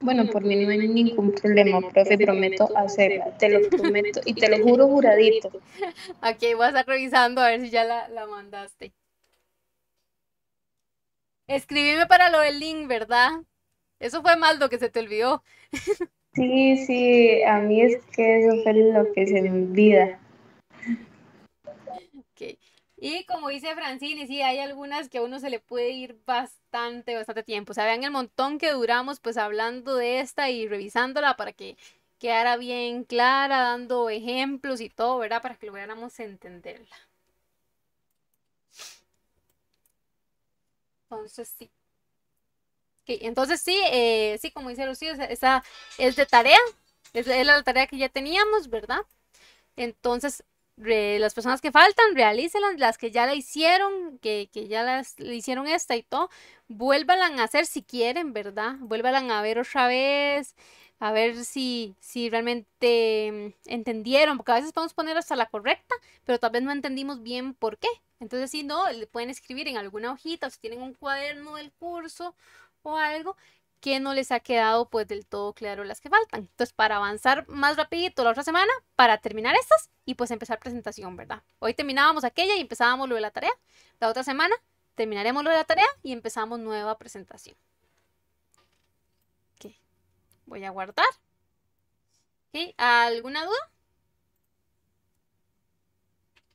Bueno, por mí no hay ningún problema, profe, prometo hacerla, te lo prometo y te lo juro juradito. Aquí voy a estar revisando a ver si ya la, la mandaste. Escribime para lo del link, ¿verdad? Eso fue mal lo que se te olvidó. Sí, sí, a mí es que eso fue lo que se me olvida. Y como dice Francine, sí, hay algunas que a uno se le puede ir bastante, bastante tiempo. O sea, vean el montón que duramos pues hablando de esta y revisándola para que quedara bien clara, dando ejemplos y todo, ¿verdad? Para que lográramos entenderla. Entonces, sí. Ok, entonces sí, eh, sí, como dice Lucía, esa- es de tarea, es la tarea que ya teníamos, ¿verdad? Entonces, las personas que faltan, realícelas, las que ya la hicieron, que, que ya las le hicieron esta y todo, vuélvalan a hacer si quieren, ¿verdad? Vuélvalan a ver otra vez, a ver si, si realmente mm, entendieron, porque a veces podemos poner hasta la correcta, pero tal vez no entendimos bien por qué. Entonces, si no, le pueden escribir en alguna hojita, o si tienen un cuaderno del curso o algo que no les ha quedado pues del todo claro las que faltan. Entonces, para avanzar más rapidito la otra semana, para terminar estas y pues empezar presentación, ¿verdad? Hoy terminábamos aquella y empezábamos lo de la tarea. La otra semana terminaremos lo de la tarea y empezamos nueva presentación. Ok, voy a guardar. Ok, ¿alguna duda?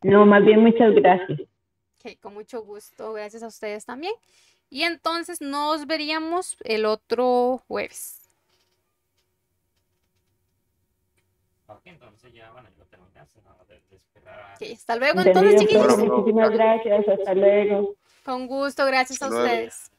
No, más bien muchas gracias. Ok, con mucho gusto, gracias a ustedes también. Y entonces nos veríamos el otro jueves. Ok, entonces ya, bueno, ya lo terminaste, nada de, de esperar a- Ok, hasta luego entonces, chiquillos. Muchísimas gracias. Hasta luego. Con gusto, gracias a ustedes.